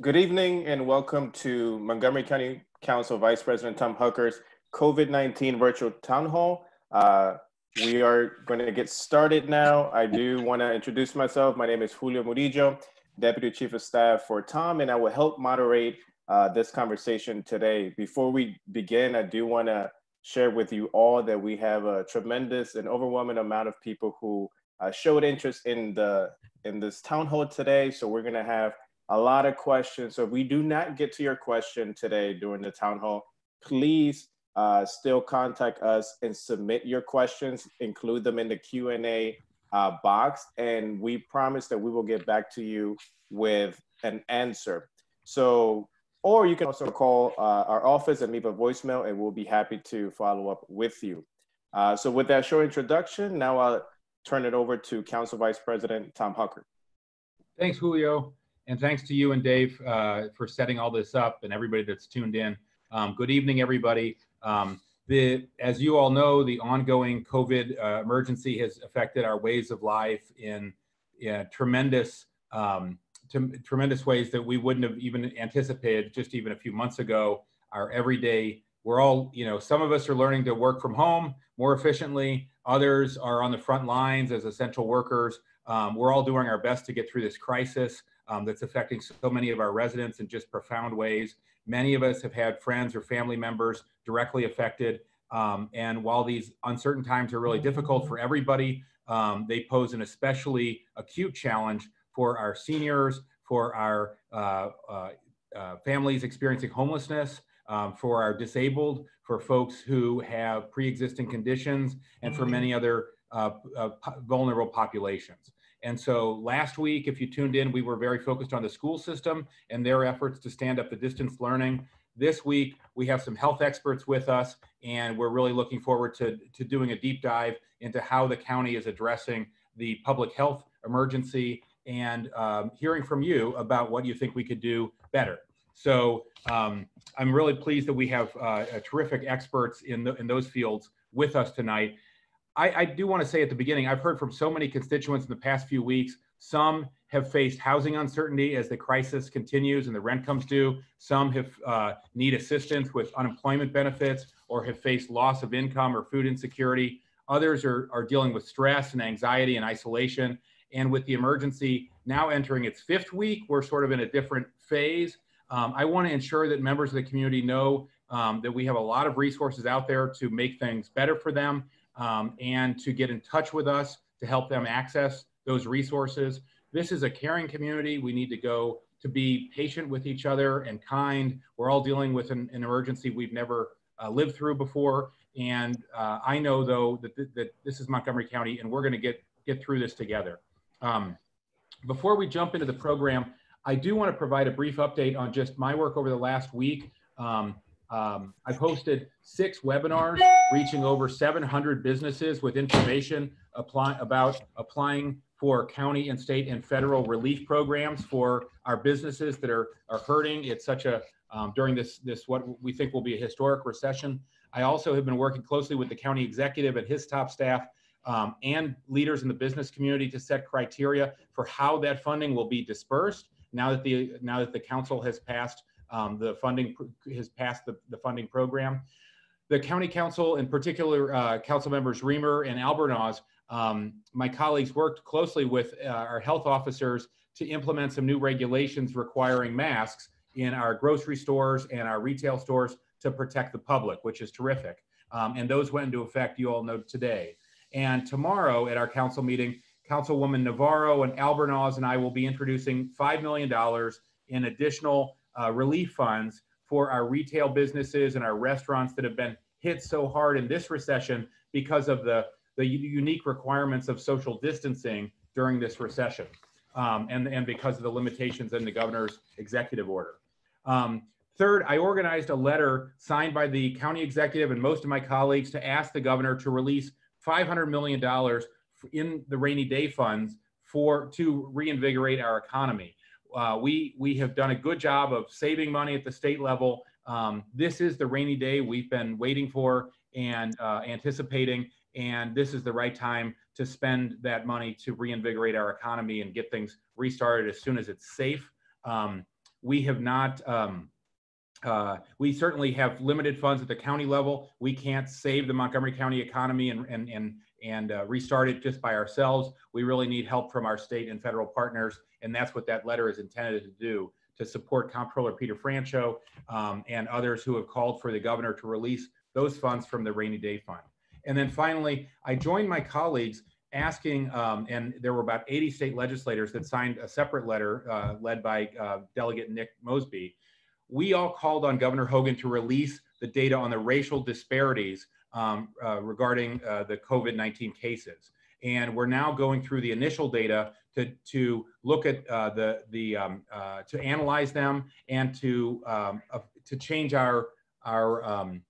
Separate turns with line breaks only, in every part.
Good evening and welcome to Montgomery County Council Vice President Tom Hucker's COVID-19 virtual town hall. Uh, we are going to get started now. I do want to introduce myself. My name is Julio Murillo, Deputy Chief of Staff for Tom, and I will help moderate uh, this conversation today. Before we begin, I do want to share with you all that we have a tremendous and overwhelming amount of people who uh, showed interest in the in this town hall today. So we're going to have a lot of questions. So if we do not get to your question today during the town hall, please uh, still contact us and submit your questions, include them in the Q&A uh, box, and we promise that we will get back to you with an answer. So, or you can also call uh, our office and leave a voicemail, and we'll be happy to follow up with you. Uh, so with that short introduction, now I'll turn it over to Council Vice President Tom Hucker.
Thanks, Julio. And thanks to you and Dave uh, for setting all this up and everybody that's tuned in. Um, good evening, everybody. Um, the, as you all know, the ongoing COVID uh, emergency has affected our ways of life in, in tremendous, um, tremendous ways that we wouldn't have even anticipated just even a few months ago. Our everyday, we're all, you know, some of us are learning to work from home more efficiently. Others are on the front lines as essential workers. Um, we're all doing our best to get through this crisis um, that's affecting so many of our residents in just profound ways. Many of us have had friends or family members directly affected. Um, and while these uncertain times are really difficult for everybody, um, they pose an especially acute challenge for our seniors, for our uh, uh, uh, families experiencing homelessness, um, for our disabled, for folks who have pre-existing conditions, and for many other uh, uh, vulnerable populations. And so last week, if you tuned in, we were very focused on the school system and their efforts to stand up to distance learning. This week, we have some health experts with us, and we're really looking forward to, to doing a deep dive into how the county is addressing the public health emergency and um, hearing from you about what you think we could do better. So um, I'm really pleased that we have uh, terrific experts in, the, in those fields with us tonight. I, I do want to say at the beginning, I've heard from so many constituents in the past few weeks. Some have faced housing uncertainty as the crisis continues and the rent comes due. Some have uh, need assistance with unemployment benefits or have faced loss of income or food insecurity. Others are, are dealing with stress and anxiety and isolation. And with the emergency now entering its fifth week, we're sort of in a different phase. Um, I want to ensure that members of the community know um, that we have a lot of resources out there to make things better for them um, and to get in touch with us to help them access those resources. This is a caring community. We need to go to be patient with each other and kind. We're all dealing with an, an emergency we've never uh, lived through before. And uh, I know though that, th that this is Montgomery County and we're gonna get, get through this together. Um, before we jump into the program, I do wanna provide a brief update on just my work over the last week. Um, um, I posted six webinars reaching over 700 businesses with information apply, about applying for county and state and federal relief programs for our businesses that are, are hurting. It's such a, um, during this, this, what we think will be a historic recession. I also have been working closely with the county executive and his top staff um, and leaders in the business community to set criteria for how that funding will be dispersed now that the, now that the council has passed um, the funding has passed the, the funding program. The county council, in particular, uh, council members Riemer and Albornoz, um, my colleagues worked closely with uh, our health officers to implement some new regulations requiring masks in our grocery stores and our retail stores to protect the public, which is terrific. Um, and those went into effect, you all know today. And tomorrow at our council meeting, Councilwoman Navarro and Albornoz and I will be introducing $5 million in additional uh, relief funds for our retail businesses and our restaurants that have been hit so hard in this recession because of the, the unique requirements of social distancing during this recession um, and, and because of the limitations in the governor's executive order. Um, third, I organized a letter signed by the county executive and most of my colleagues to ask the governor to release $500 million in the rainy day funds for to reinvigorate our economy. Uh, we, we have done a good job of saving money at the state level. Um, this is the rainy day we've been waiting for and uh, anticipating, and this is the right time to spend that money to reinvigorate our economy and get things restarted as soon as it's safe. Um, we have not. Um, uh, we certainly have limited funds at the county level. We can't save the Montgomery County economy and and and and uh, restart it just by ourselves. We really need help from our state and federal partners, and that's what that letter is intended to do to support Comptroller Peter Franchot um, and others who have called for the governor to release those funds from the rainy day fund. And then finally, I joined my colleagues asking, um, and there were about 80 state legislators that signed a separate letter uh, led by uh, Delegate Nick Mosby. We all called on Governor Hogan to release the data on the racial disparities um, uh, regarding uh, the COVID 19 cases. And we're now going through the initial data to, to look at uh, the, the um, uh, to analyze them and to, um, to change our, our um,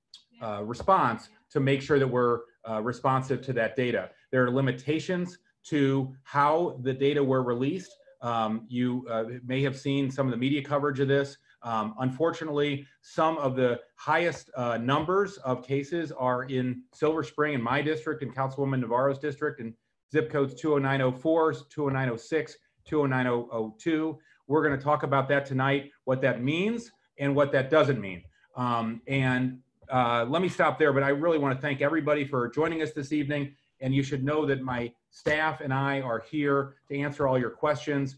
response to make sure that we're responsive to that data. There are limitations to how the data were released. Um, you uh, may have seen some of the media coverage of this. Um, unfortunately, some of the highest uh, numbers of cases are in Silver Spring in my district and Councilwoman Navarro's district and zip codes 20904, 20906, 20902. We're going to talk about that tonight, what that means and what that doesn't mean. Um, and uh, let me stop there, but I really want to thank everybody for joining us this evening. And you should know that my staff and I are here to answer all your questions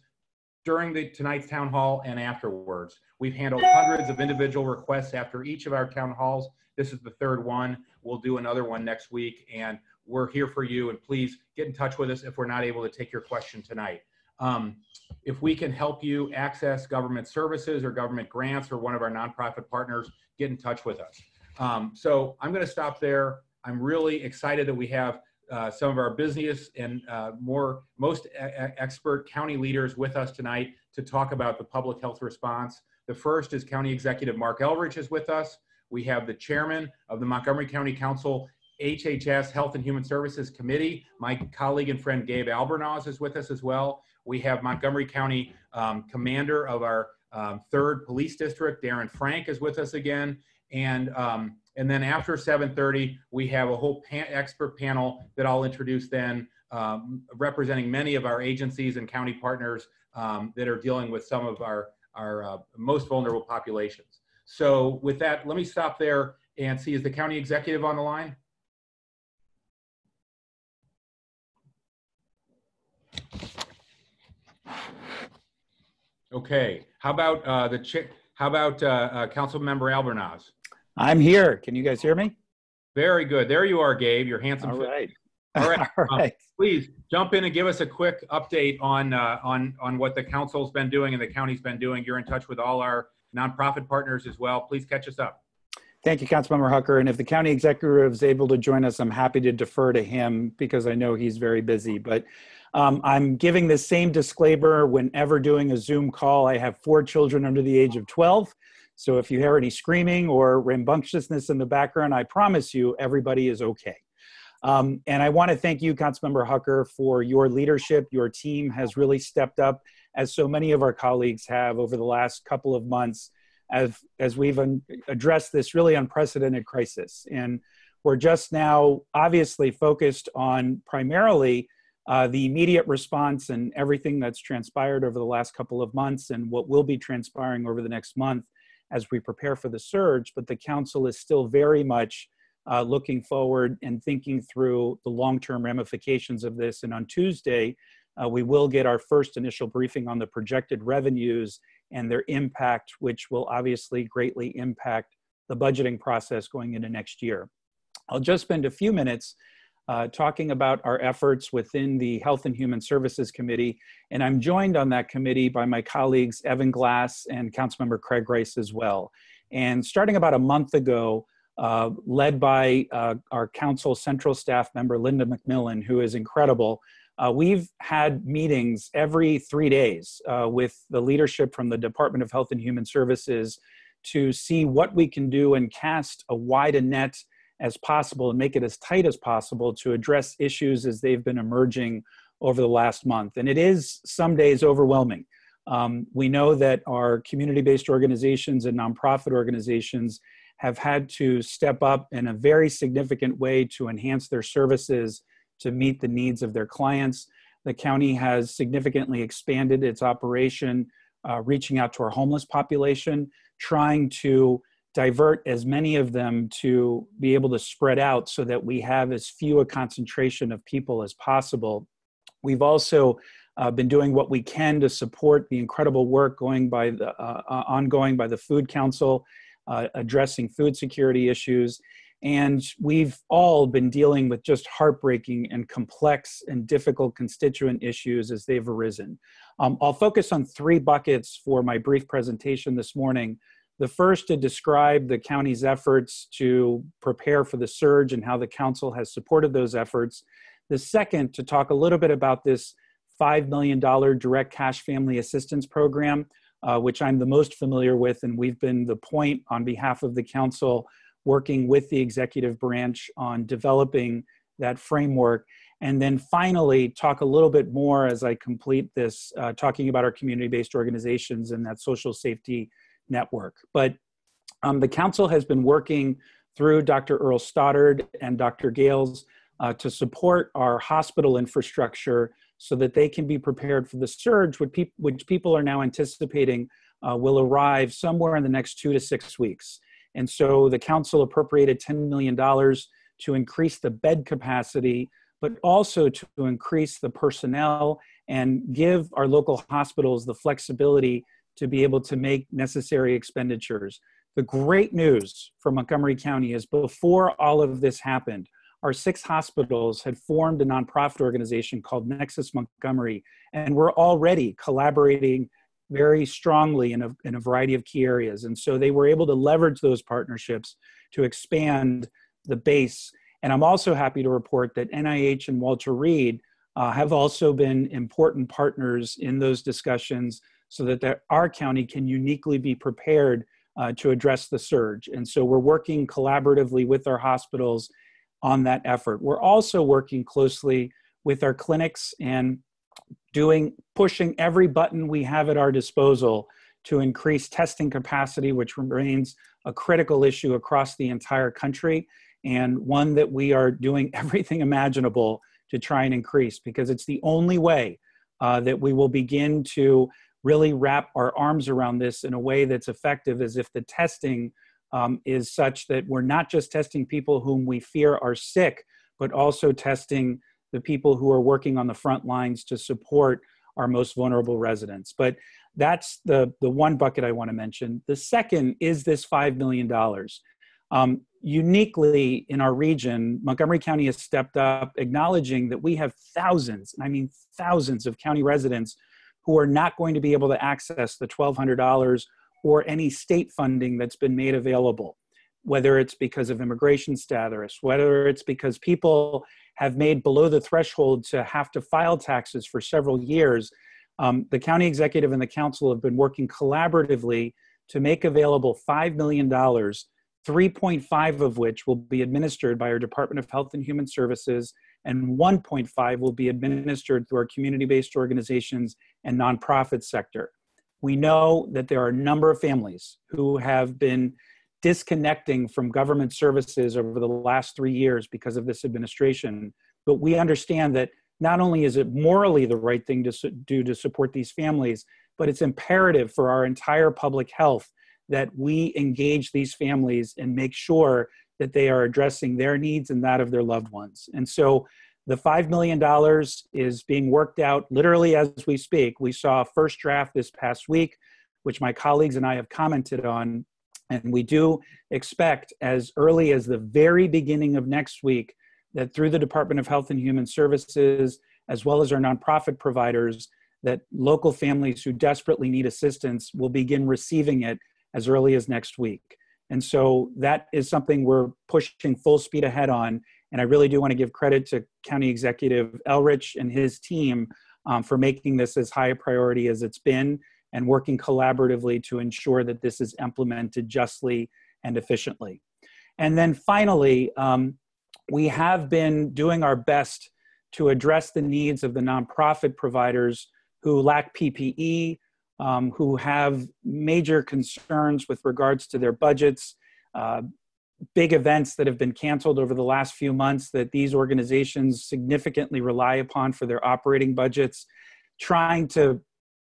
during the tonight's town hall and afterwards. We've handled hundreds of individual requests after each of our town halls. This is the third one. We'll do another one next week and we're here for you and please get in touch with us if we're not able to take your question tonight. Um, if we can help you access government services or government grants or one of our nonprofit partners, get in touch with us. Um, so I'm going to stop there. I'm really excited that we have uh, some of our busiest and uh, more most expert county leaders with us tonight to talk about the public health response. The first is County Executive Marc Elrich is with us. We have the chairman of the Montgomery County Council HHS Health and Human Services Committee. My colleague and friend Gabe Albornoz is with us as well. We have Montgomery County um, Commander of our um, third police district, Darren Francke, is with us again. And um, and then after 7.30, we have a whole pan expert panel that I'll introduce then, um, representing many of our agencies and county partners um, that are dealing with some of our, our uh, most vulnerable populations. So with that, let me stop there and see, is the county executive on the line? Okay, how about uh, the chick how about uh, uh, Council Member Albornoz?
I'm here. Can you guys hear me?
Very good. There you are, Gabe. You're handsome.
All right.
All right. All right. Um, please jump in and give us a quick update on uh, on on what the council's been doing and the county's been doing. You're in touch with all our nonprofit partners as well. Please catch us up.
Thank you, Councilmember Hucker. And if the county executive is able to join us, I'm happy to defer to him because I know he's very busy. But um, I'm giving the same disclaimer whenever doing a Zoom call. I have four children under the age of 12. So if you hear any screaming or rambunctiousness in the background, I promise you everybody is okay. Um, and I want to thank you, Councilmember Hucker, for your leadership. Your team has really stepped up, as so many of our colleagues have over the last couple of months, as, as we've addressed this really unprecedented crisis. And we're just now obviously focused on primarily uh, the immediate response and everything that's transpired over the last couple of months and what will be transpiring over the next month as we prepare for the surge, but the council is still very much uh, looking forward and thinking through the long-term ramifications of this. And on Tuesday, uh, we will get our first initial briefing on the projected revenues and their impact, which will obviously greatly impact the budgeting process going into next year. I'll just spend a few minutes uh, talking about our efforts within the Health and Human Services Committee. And I'm joined on that committee by my colleagues Evan Glass and Councilmember Craig Rice as well. And starting about a month ago, uh, led by uh, our council central staff member, Linda McMillan, who is incredible, uh, we've had meetings every three days uh, with the leadership from the Department of Health and Human Services to see what we can do and cast a wide net as possible and make it as tight as possible to address issues as they've been emerging over the last month. And it is some days overwhelming. Um, we know that our community based organizations and nonprofit organizations have had to step up in a very significant way to enhance their services to meet the needs of their clients. The county has significantly expanded its operation uh, reaching out to our homeless population, trying to divert as many of them to be able to spread out so that we have as few a concentration of people as possible. We've also uh, been doing what we can to support the incredible work going by the uh, uh ongoing by the Food Council, uh, addressing food security issues, and we've all been dealing with just heartbreaking and complex and difficult constituent issues as they've arisen. Um, I'll focus on three buckets for my brief presentation this morning. The first to describe the county's efforts to prepare for the surge and how the council has supported those efforts. The second to talk a little bit about this $5 million direct cash family assistance program, uh, which I'm the most familiar with, and we've been the point on behalf of the council working with the executive branch on developing that framework. And then finally, talk a little bit more as I complete this, uh, talking about our community based organizations and that social safety network. But um, the council has been working through Dr. Earl Stoddard and Dr. Gayles uh, to support our hospital infrastructure so that they can be prepared for the surge, which, pe- which people are now anticipating uh, will arrive somewhere in the next two to six weeks. And so the council appropriated $10 million to increase the bed capacity, but also to increase the personnel and give our local hospitals the flexibility to be able to make necessary expenditures. The great news for Montgomery County is before all of this happened, our six hospitals had formed a nonprofit organization called Nexus Montgomery, and we're already collaborating very strongly in a, in a variety of key areas. And so they were able to leverage those partnerships to expand the base. And I'm also happy to report that NIH and Walter Reed uh, have also been important partners in those discussions so that our county can uniquely be prepared uh, to address the surge. And so we're working collaboratively with our hospitals on that effort. We're also working closely with our clinics and doing pushing every button we have at our disposal to increase testing capacity, which remains a critical issue across the entire country and one that we are doing everything imaginable to try and increase because it's the only way uh, that we will begin to really wrap our arms around this in a way that's effective as if the testing um, is such that we're not just testing people whom we fear are sick, but also testing the people who are working on the front lines to support our most vulnerable residents. But that's the, the one bucket I want to mention. The second is this $5 million. Um, uniquely in our region, Montgomery County has stepped up, acknowledging that we have thousands, and I mean thousands of county residents who are not going to be able to access the $1,200 or any state funding that's been made available, whether it's because of immigration status, whether it's because people have made below the threshold to have to file taxes for several years. Um, the county executive and the council have been working collaboratively to make available $5 million, 3.5 of which will be administered by our Department of Health and Human Services, and 1.5 will be administered through our community based organizations and nonprofit sector. We know that there are a number of families who have been disconnecting from government services over the last three years because of this administration. But we understand that not only is it morally the right thing to do to support these families, but it's imperative for our entire public health that we engage these families and make sure that they are addressing their needs and that of their loved ones. And so the $5 million is being worked out literally as we speak. We saw a first draft this past week, which my colleagues and I have commented on. And we do expect as early as the very beginning of next week that through the Department of Health and Human Services, as well as our nonprofit providers, that local families who desperately need assistance will begin receiving it as early as next week. And so that is something we're pushing full speed ahead on. And I really do want to give credit to County Executive Elrich and his team um, for making this as high a priority as it's been and working collaboratively to ensure that this is implemented justly and efficiently. And then finally, um, we have been doing our best to address the needs of the nonprofit providers who lack PPE, um, who have major concerns with regards to their budgets, uh, big events that have been canceled over the last few months that these organizations significantly rely upon for their operating budgets, trying to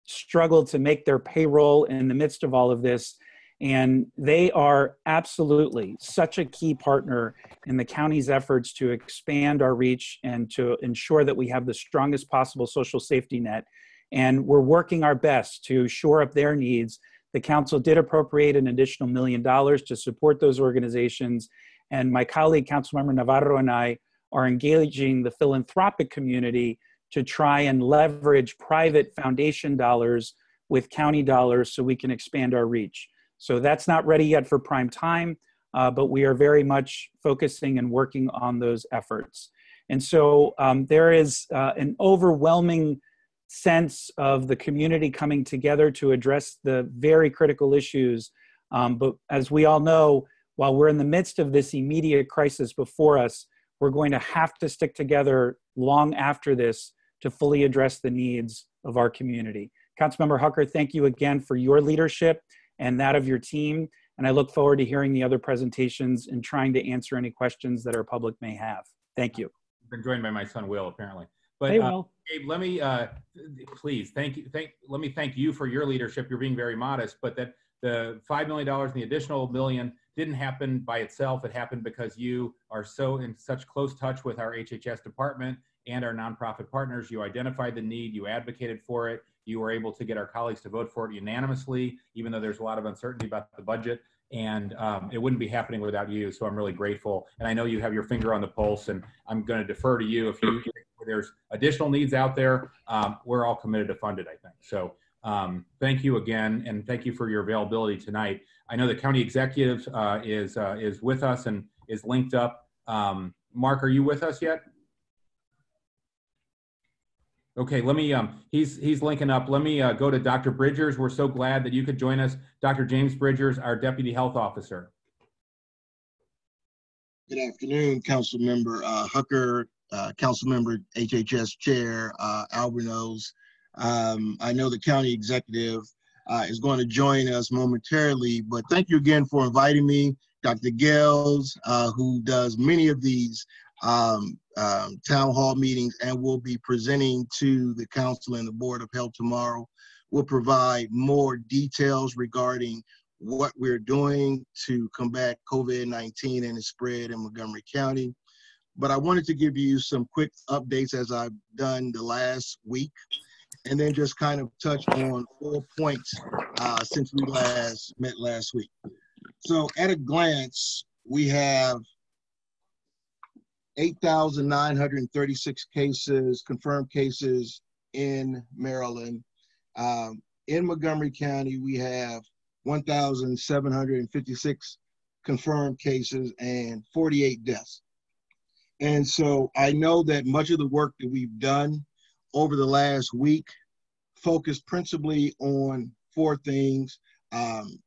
struggle to make their payroll in the midst of all of this. And they are absolutely such a key partner in the county's efforts to expand our reach and to ensure that we have the strongest possible social safety net. And we're working our best to shore up their needs. The council did appropriate an additional million dollars to support those organizations. And my colleague, Councilmember Navarro, and I are engaging the philanthropic community to try and leverage private foundation dollars with county dollars so we can expand our reach. So that's not ready yet for prime time, uh, but we are very much focusing and working on those efforts. And so um, there is uh, an overwhelming sense of the community coming together to address the very critical issues. Um, but as we all know, while we're in the midst of this immediate crisis before us, we're going to have to stick together long after this to fully address the needs of our community. Councilmember Hucker, thank you again for your leadership and that of your team. And I look forward to hearing the other presentations and trying to answer any questions that our public may have. Thank you.
I've been joined by my son Will, apparently. But
hey,
uh, Gabe, let me uh, please thank you. Thank let me thank you for your leadership. You're being very modest, but that the five million dollars and the additional million didn't happen by itself. It happened because you are so in such close touch with our HHS department and our nonprofit partners. You identified the need, you advocated for it, you were able to get our colleagues to vote for it unanimously, even though there's a lot of uncertainty about the budget. And um, it wouldn't be happening without you. So I'm really grateful. And I know you have your finger on the pulse, and I'm going to defer to you if you there's additional needs out there. Um, we're all committed to fund it, I think. So um, thank you again, and thank you for your availability tonight. I know the county executive uh, is uh, is with us and is linked up. Um, Marc, are you with us yet? Okay, let me, um, he's, he's linking up. Let me uh, go to Dr. Bridgers. We're so glad that you could join us. Dr. James Bridgers, our Deputy Health Officer.
Good afternoon, Council Member uh, Hucker, uh, Council Member HHS Chair uh, Albornoz. Um, I know the County Executive uh, is going to join us momentarily, but thank you again for inviting me. Dr. Gayles, uh, who does many of these um, um, town hall meetings and we'll be presenting to the council and the board of health tomorrow. We'll provide more details regarding what we're doing to combat COVID-19 and its spread in Montgomery County. But I wanted to give you some quick updates as I've done the last week and then just kind of touch on four points uh, since we last met last week. So at a glance, we have 8,936 cases, confirmed cases in Maryland. Um, in Montgomery County, we have 1,756 confirmed cases and 48 deaths. And so I know that much of the work that we've done over the last week focused principally on four things um,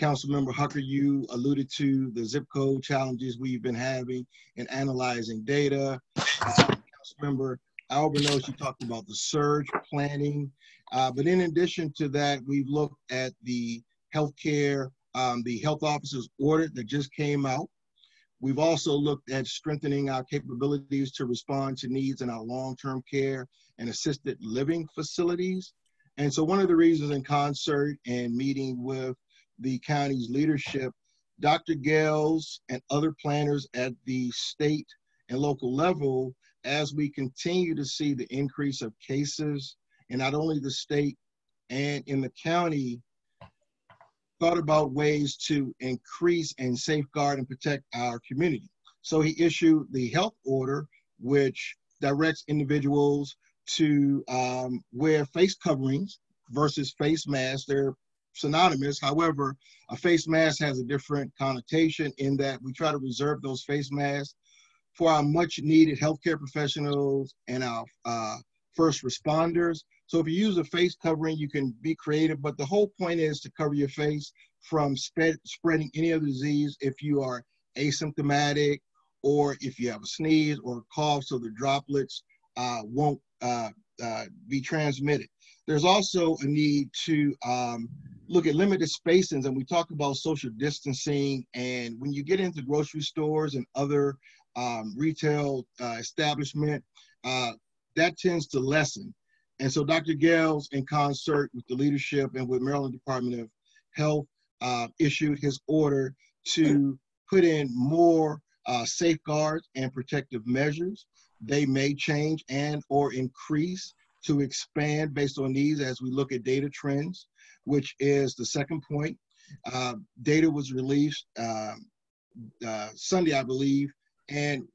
Councilmember Hucker, you alluded to the zip code challenges we've been having in analyzing data. Uh, Councilmember Albornoz, you talked about the surge planning. Uh, but in addition to that, we've looked at the healthcare, um, the health officer's audit that just came out. We've also looked at strengthening our capabilities to respond to needs in our long-term care and assisted living facilities. And so one of the reasons in concert and meeting with the county's leadership, Dr. Gayles and other planners at the state and local level, as we continue to see the increase of cases in not only the state and in the county, thought about ways to increase and safeguard and protect our community. So he issued the health order, which directs individuals to um, wear face coverings versus face masks. They're synonymous. However, a face mask has a different connotation in that we try to reserve those face masks for our much needed healthcare professionals and our uh, first responders. So if you use a face covering, you can be creative, but the whole point is to cover your face from spread, spreading any other disease if you are asymptomatic or if you have a sneeze or a cough so the droplets uh, won't uh, uh, be transmitted. There's also a need to um, look at limited spacings and we talk about social distancing. And when you get into grocery stores and other um, retail uh, establishment, uh, that tends to lessen. And so Dr. Gayles, in concert with the leadership and with Maryland Department of Health, uh, issued his order to put in more uh, safeguards and protective measures. They may change and or increase to expand based on these as we look at data trends, which is the second point. Uh, data was released um, uh, Sunday, I believe, and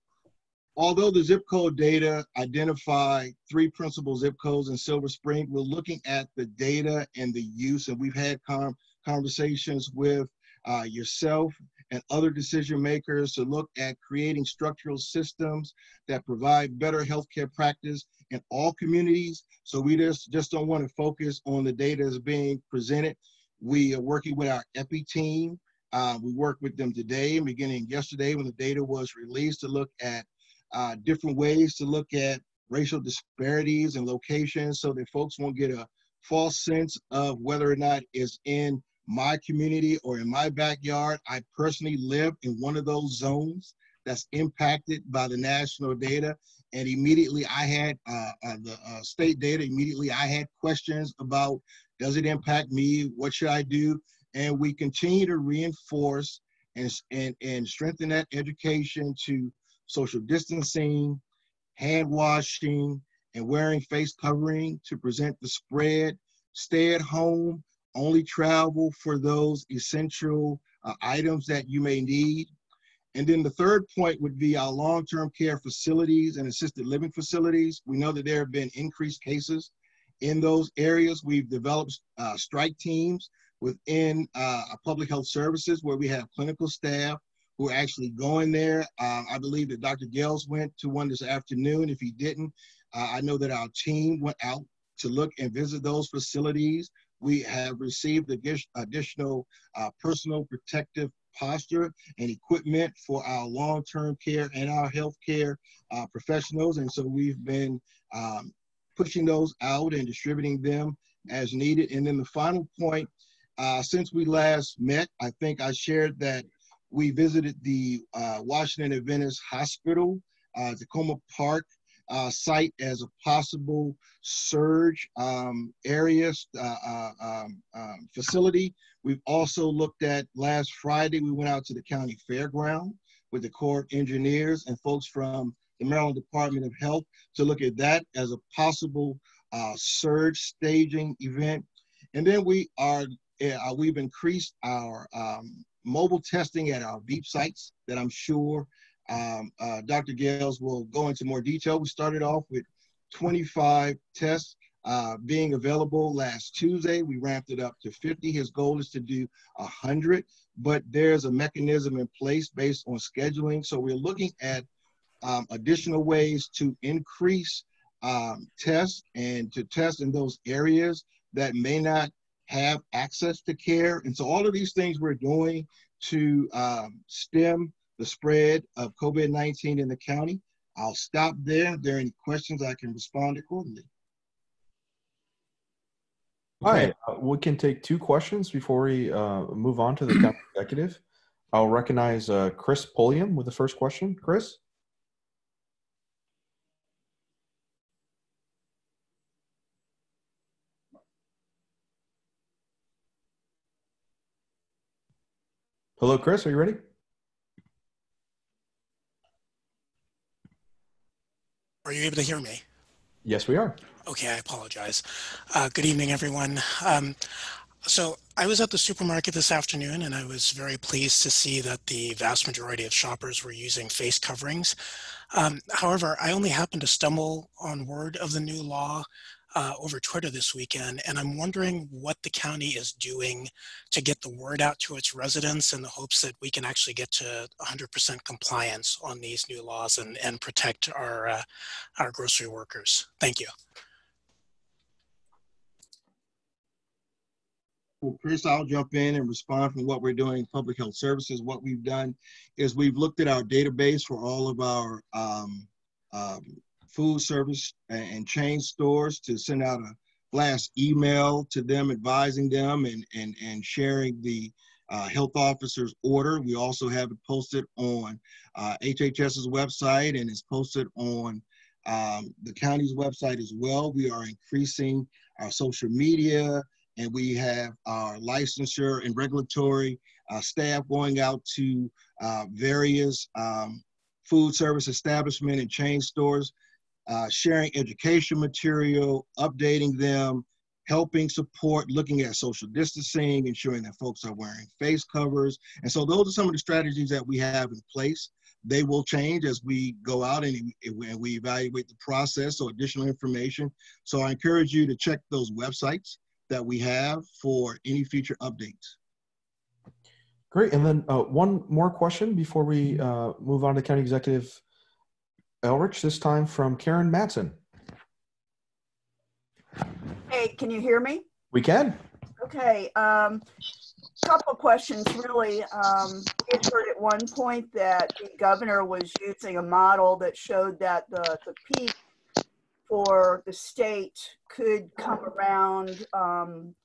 although the zip code data identify three principal zip codes in Silver Spring, we're looking at the data and the use, and we've had com conversations with uh, yourself and other decision makers to look at creating structural systems that provide better healthcare practice in all communities. So we just, just don't want to focus on the data that's being presented. We are working with our EPI team. Uh, we worked with them today, and beginning yesterday when the data was released to look at uh, different ways to look at racial disparities and locations so that folks won't get a false sense of whether or not it's in my community or in my backyard. I personally live in one of those zones that's impacted by the national data. And immediately I had uh, uh, the uh, state data, immediately I had questions about does it impact me? What should I do? And we continue to reinforce and, and, and strengthen that education to social distancing, hand washing, and wearing face covering to present the spread, stay at home, only travel for those essential uh, items that you may need. And then the third point would be our long-term care facilities and assisted living facilities. We know that there have been increased cases in those areas. We've developed uh, strike teams within uh, public health services where we have clinical staff who are actually going there. Um, I believe that Dr. Gayles went to one this afternoon. If he didn't, uh, I know that our team went out to look and visit those facilities. We have received additional uh, personal protective posture and equipment for our long-term care and our healthcare uh, professionals. And so we've been um, pushing those out and distributing them as needed. And then the final point, uh, since we last met, I think I shared that we visited the uh, Washington Adventist Hospital, uh, Takoma Park uh, site as a possible surge um, area uh, uh, um, um, facility. We've also looked at last Friday, we went out to the county fairground with the Corps of Engineers and folks from the Maryland Department of Health to look at that as a possible uh, surge staging event. And then we are, uh, we've increased our um, mobile testing at our VEIP sites that I'm sure um, uh, Dr. Gayles will go into more detail. We started off with 25 tests uh, being available last Tuesday. We ramped it up to 50. His goal is to do 100, but there's a mechanism in place based on scheduling. So we're looking at um, additional ways to increase um, tests and to test in those areas that may not have access to care. And so all of these things we're doing to um, stem the spread of COVID-19 in the county. I'll stop there. If there are any questions, I can respond accordingly.
Hi, uh, we can take two questions before we uh, move on to the county executive. I'll recognize uh, Chris Pulliam with the first question. Chris? Hello, Chris, are you ready?
Are you able to hear me?
Yes, we are.
Okay, I apologize. Uh, good evening, everyone. Um, so I was at the supermarket this afternoon and I was very pleased to see that the vast majority of shoppers were using face coverings. Um, however, I only happened to stumble on word of the new law uh, over Twitter this weekend, and I'm wondering what the county is doing to get the word out to its residents in the hopes that we can actually get to 100% compliance on these new laws and, and protect our, uh, our grocery workers. Thank you.
Well, Chris, I'll jump in and respond from what we're doing in public health services. What we've done is we've looked at our database for all of our um, um, food service and chain stores to send out a blast email to them advising them and, and, and sharing the uh, health officer's order. We also have it posted on uh, HHS's website and it's posted on um, the county's website as well. We are increasing our social media and we have our licensure and regulatory uh, staff going out to uh, various um, food service establishment and chain stores, uh, sharing education material, updating them, helping support, looking at social distancing, ensuring that folks are wearing face covers. And so those are some of the strategies that we have in place. They will change as we go out and, and we evaluate the process or additional information. So I encourage you to check those websites that we have for any future updates.
Great. And then uh, one more question before we uh, move on to County Executive Elrich, this time from Karen Matson.
Hey, can you hear me?
We can.
Okay. Um, couple of questions, really. Um, we heard at one point that the governor was using a model that showed that the, the peak for the state could come around um,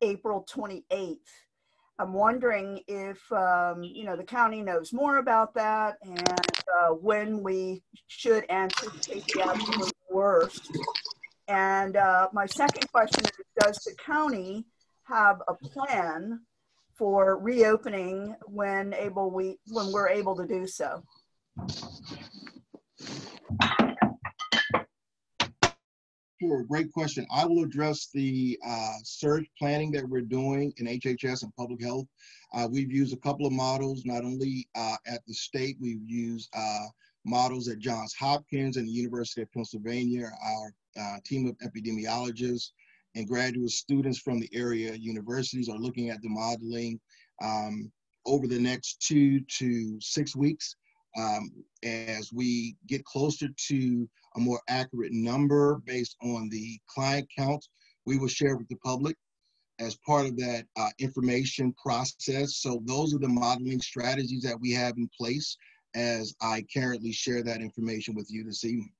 April 28th. I'm wondering if um, you know the county knows more about that and uh, when we should anticipate the absolute worst. And uh, my second question is: Does the county have a plan for reopening when able we when we're able to do so?
Sure, great question. I will address the uh, surge planning that we're doing in HHS and public health. Uh, we've used a couple of models, not only uh, at the state, we've used uh, models at Johns Hopkins and the University of Pennsylvania. Our uh, team of epidemiologists and graduate students from the area universities are looking at the modeling um, over the next two to six weeks um, as we get closer to a more accurate number based on the client count, we will share with the public as part of that uh, information process. So those are the modeling strategies that we have in place as I currently share that information with you this evening.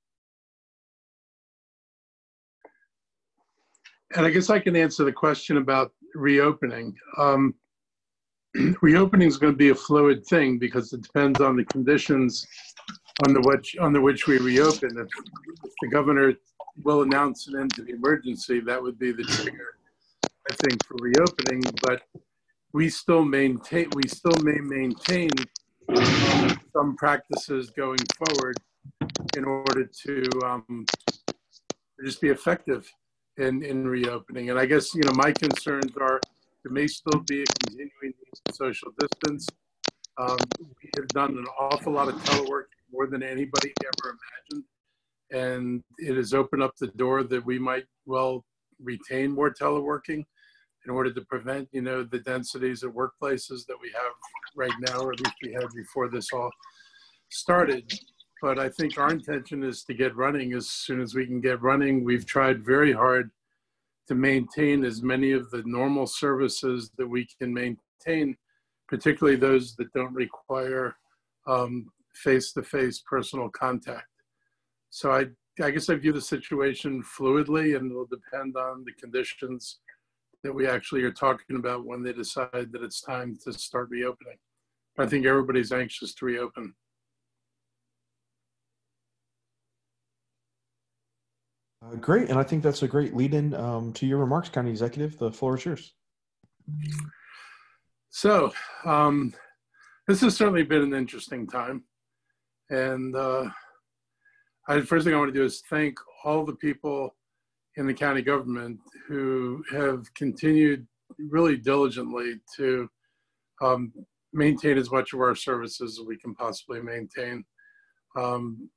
And I guess I can answer the question about reopening. Um, reopening is going to be a fluid thing because it depends on the conditions under which under which we reopen. If, if the governor will announce an end to the emergency, that would be the trigger, I think, for reopening. But we still maintain we still may maintain um, some practices going forward in order to um, just be effective in in reopening. And I guess you know my concerns are there may still be a continuing social distance. Um, we have done an awful lot of telework, more than anybody ever imagined. And it has opened up the door that we might well retain more teleworking in order to prevent, you know, the densities at workplaces that we have right now, or at least we had before this all started. But I think our intention is to get running as soon as we can get running. We've tried very hard to maintain as many of the normal services that we can maintain, particularly those that don't require face to face personal contact. So I, I guess I view the situation fluidly and it'll depend on the conditions that we actually are talking about when they decide that it's time to start reopening. I think everybody's anxious to reopen.
Uh, great, and I think that's a great lead-in um, to your remarks, County Executive. The floor is yours.
So, um, this has certainly been an interesting time, and uh, I, first thing I want to do is thank all the people in the county government who have continued really diligently to um, maintain as much of our services as we can possibly maintain. Um,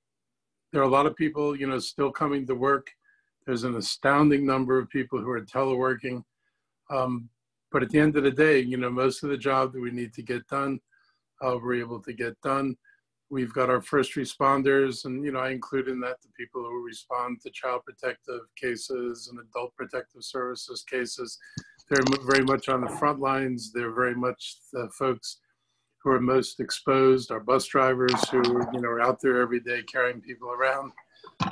there are a lot of people, you know, still coming to work. There's an astounding number of people who are teleworking. Um, but at the end of the day, you know, most of the job that we need to get done, uh, we're able to get done. We've got our first responders, and you know, I include in that the people who respond to child protective cases and adult protective services cases. They're very much on the front lines. They're very much the folks who are most exposed, our bus drivers who you know are out there every day carrying people around.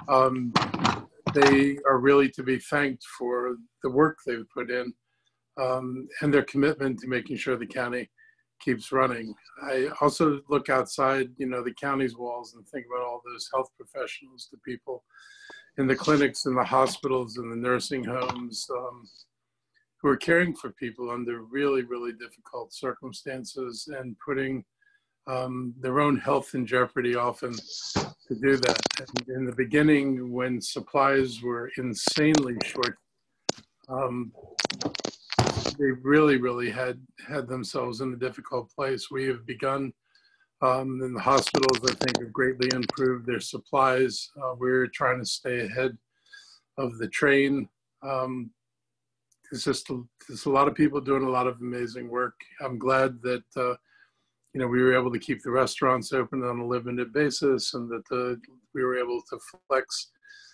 Um, they are really to be thanked for the work they've put in um, and their commitment to making sure the county keeps running. I also look outside, you know, the county's walls and think about all those health professionals, the people in the clinics and the hospitals and the nursing homes um, who are caring for people under really, really difficult circumstances and putting um, their own health in jeopardy often to do that. And in the beginning, when supplies were insanely short, um, they really, really had had themselves in a difficult place. We have begun, um, and the hospitals, I think, have greatly improved their supplies. Uh, we're trying to stay ahead of the train. Um, it's just there's a lot of people doing a lot of amazing work. I'm glad that uh, you know we were able to keep the restaurants open on a limited basis, and that the, we were able to flex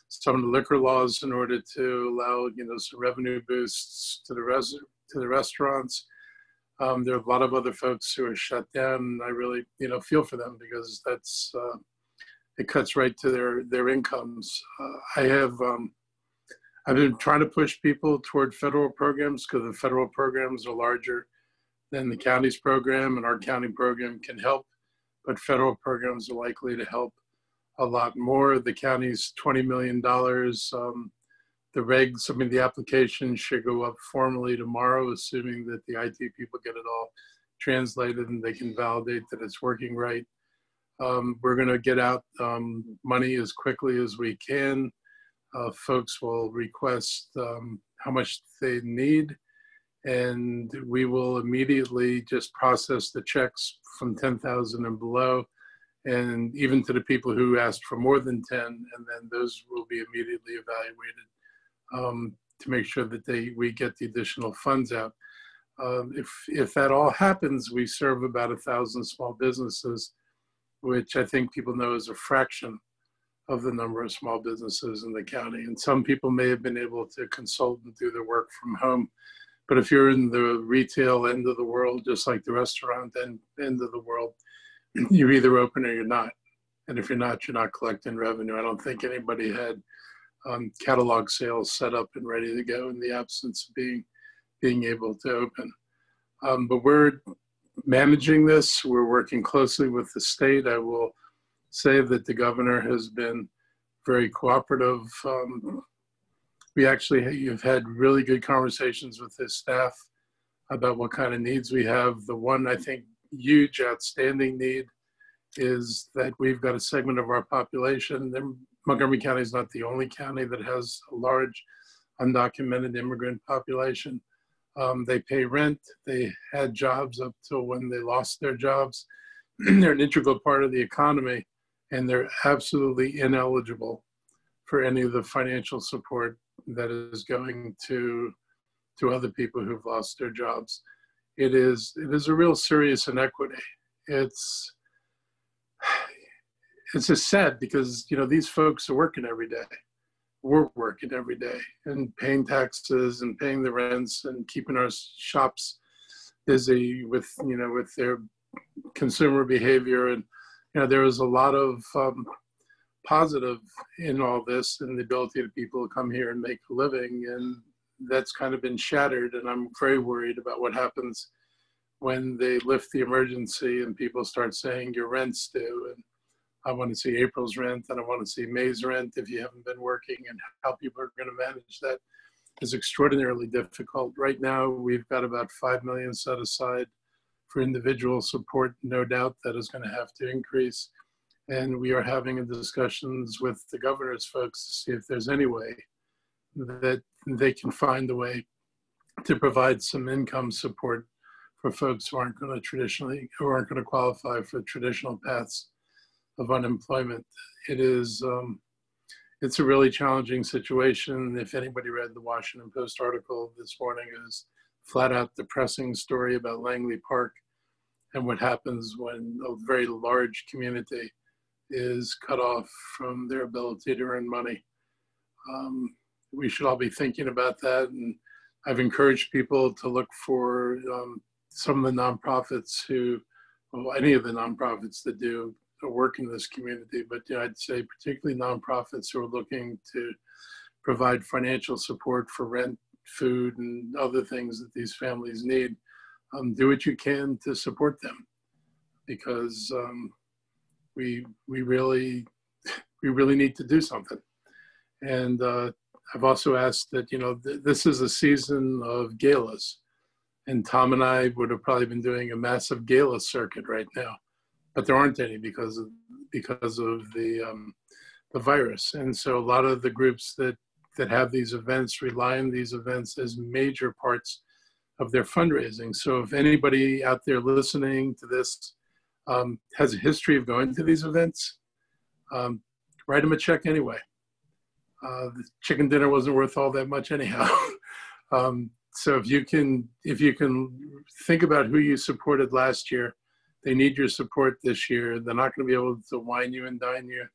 some of the liquor laws in order to allow you know some revenue boosts to the res- to the restaurants. Um, there are a lot of other folks who are shut down, I really you know feel for them because that's uh, it cuts right to their their incomes. Uh, I have um, I've been trying to push people toward federal programs because the federal programs are larger than the county's program, and our county program can help, but federal programs are likely to help a lot more. The county's $20 million. Um, the regs, I mean, the application should go up formally tomorrow, assuming that the IT people get it all translated and they can validate that it's working right. Um, we're going to get out um, money as quickly as we can. Uh, folks will request um, how much they need, and we will immediately just process the checks from 10,000 and below and even to the people who asked for more than 10 and then those will be immediately evaluated um, to make sure that they we get the additional funds out. Um, if if that all happens we serve about a thousand small businesses which i think people know is a fraction of the number of small businesses in the county. And some people may have been able to consult and do their work from home but if you're in the retail end of the world just like the restaurant end, end of the world you're either open or you're not. And if you're not, you're not collecting revenue. I don't think anybody had um, catalog sales set up and ready to go in the absence of being being able to open. Um, but we're managing this. We're working closely with the state. I will say that the governor has been very cooperative. Um, we actually have had really good conversations with his staff about what kind of needs we have. The one I think huge outstanding need is that we've got a segment of our population. Montgomery County is not the only county that has a large undocumented immigrant population. Um, they pay rent. They had jobs up till when they lost their jobs. they're an integral part of the economy, and they're absolutely ineligible for any of the financial support that is going to to other people who've lost their jobs it is it is a real serious inequity. It's it's just sad because you know these folks are working every day. We're working every day and paying taxes and paying the rents and keeping our shops busy with you know with their consumer behavior and you know there is a lot of um, positive in all this and the ability of people to come here and make a living and that's kind of been shattered, and I'm very worried about what happens when they lift the emergency and people start saying your rent's due. And I want to see April's rent, and I want to see May's rent if you haven't been working, and how people are going to manage that is extraordinarily difficult. Right now, we've got about five million set aside for individual support. No doubt that is going to have to increase. And we are having discussions with the governor's folks to see if there's any way that they can find a way to provide some income support for folks who aren't going to traditionally who aren't going to qualify for traditional paths of unemployment. It is um, it's a really challenging situation. If anybody read the Washington Post article this morning, is flat out depressing story about Langley Park and what happens when a very large community is cut off from their ability to earn money. Um, we should all be thinking about that. And I've encouraged people to look for um, some of the nonprofits who, well, any of the nonprofits that do work in this community, but you know, I'd say particularly nonprofits who are looking to provide financial support for rent, food, and other things that these families need. um, do what you can to support them because um, we we really we really need to do something. And uh, I've also asked that you know th- this is a season of galas, and Tom and I would have probably been doing a massive gala circuit right now, but there aren't any because of because of the um, the virus. And so a lot of the groups that that have these events rely on these events as major parts of their fundraising. So if anybody out there listening to this um, has a history of going to these events, um, write them a check anyway. Uh, the chicken dinner wasn't worth all that much anyhow. um, so if you can, if you can think about who you supported last year, they need your support this year. They're not going to be able to wine you and dine you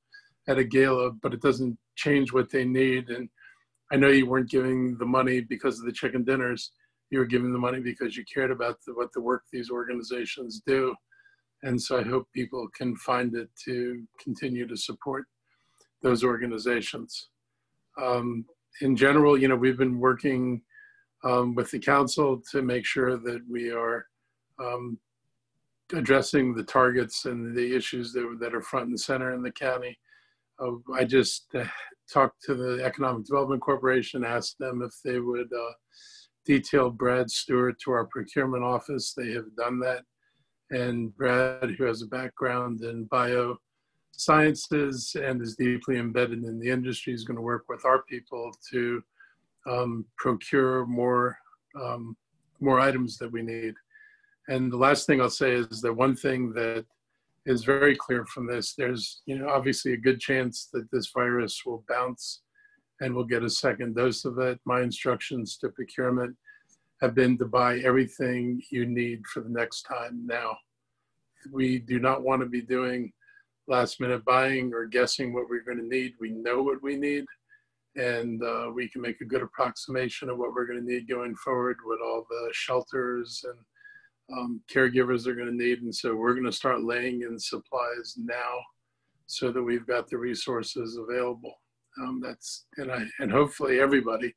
at a gala, but it doesn't change what they need. And I know you weren't giving the money because of the chicken dinners. You were giving the money because you cared about the, what the work these organizations do. And so I hope people can find it to continue to support those organizations. Um, in general, you know, we've been working um, with the council to make sure that we are um, addressing the targets and the issues that, that are front and center in the county. Uh, I just uh, talked to the Economic Development Corporation, asked them if they would uh, detail Brad Stewart to our procurement office. They have done that. And Brad, who has a background in bio sciences and is deeply embedded in the industry, is going to work with our people to um, procure more um, more items that we need. And the last thing I'll say is that one thing that is very clear from this. There's, you know, obviously a good chance that this virus will bounce and we'll get a second dose of it. My instructions to procurement have been to buy everything you need for the next time now. We do not want to be doing last minute buying or guessing what we're going to need. We know what we need and uh, we can make a good approximation of what we're going to need going forward with all the shelters and um, caregivers are going to need. And so we're going to start laying in supplies now so that we've got the resources available. Um, that's and I and hopefully everybody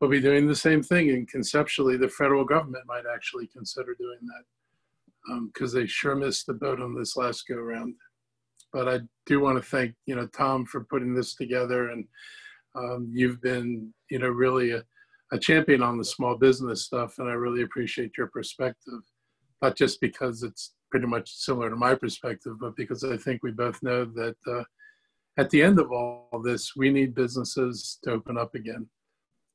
will be doing the same thing. And conceptually, the federal government might actually consider doing that because um, they sure missed the boat on this last go round. But I do want to thank you know Tom for putting this together, and um, you've been you know really a, a champion on the small business stuff, and I really appreciate your perspective not just because it's pretty much similar to my perspective, but because I think we both know that uh, at the end of all this, we need businesses to open up again.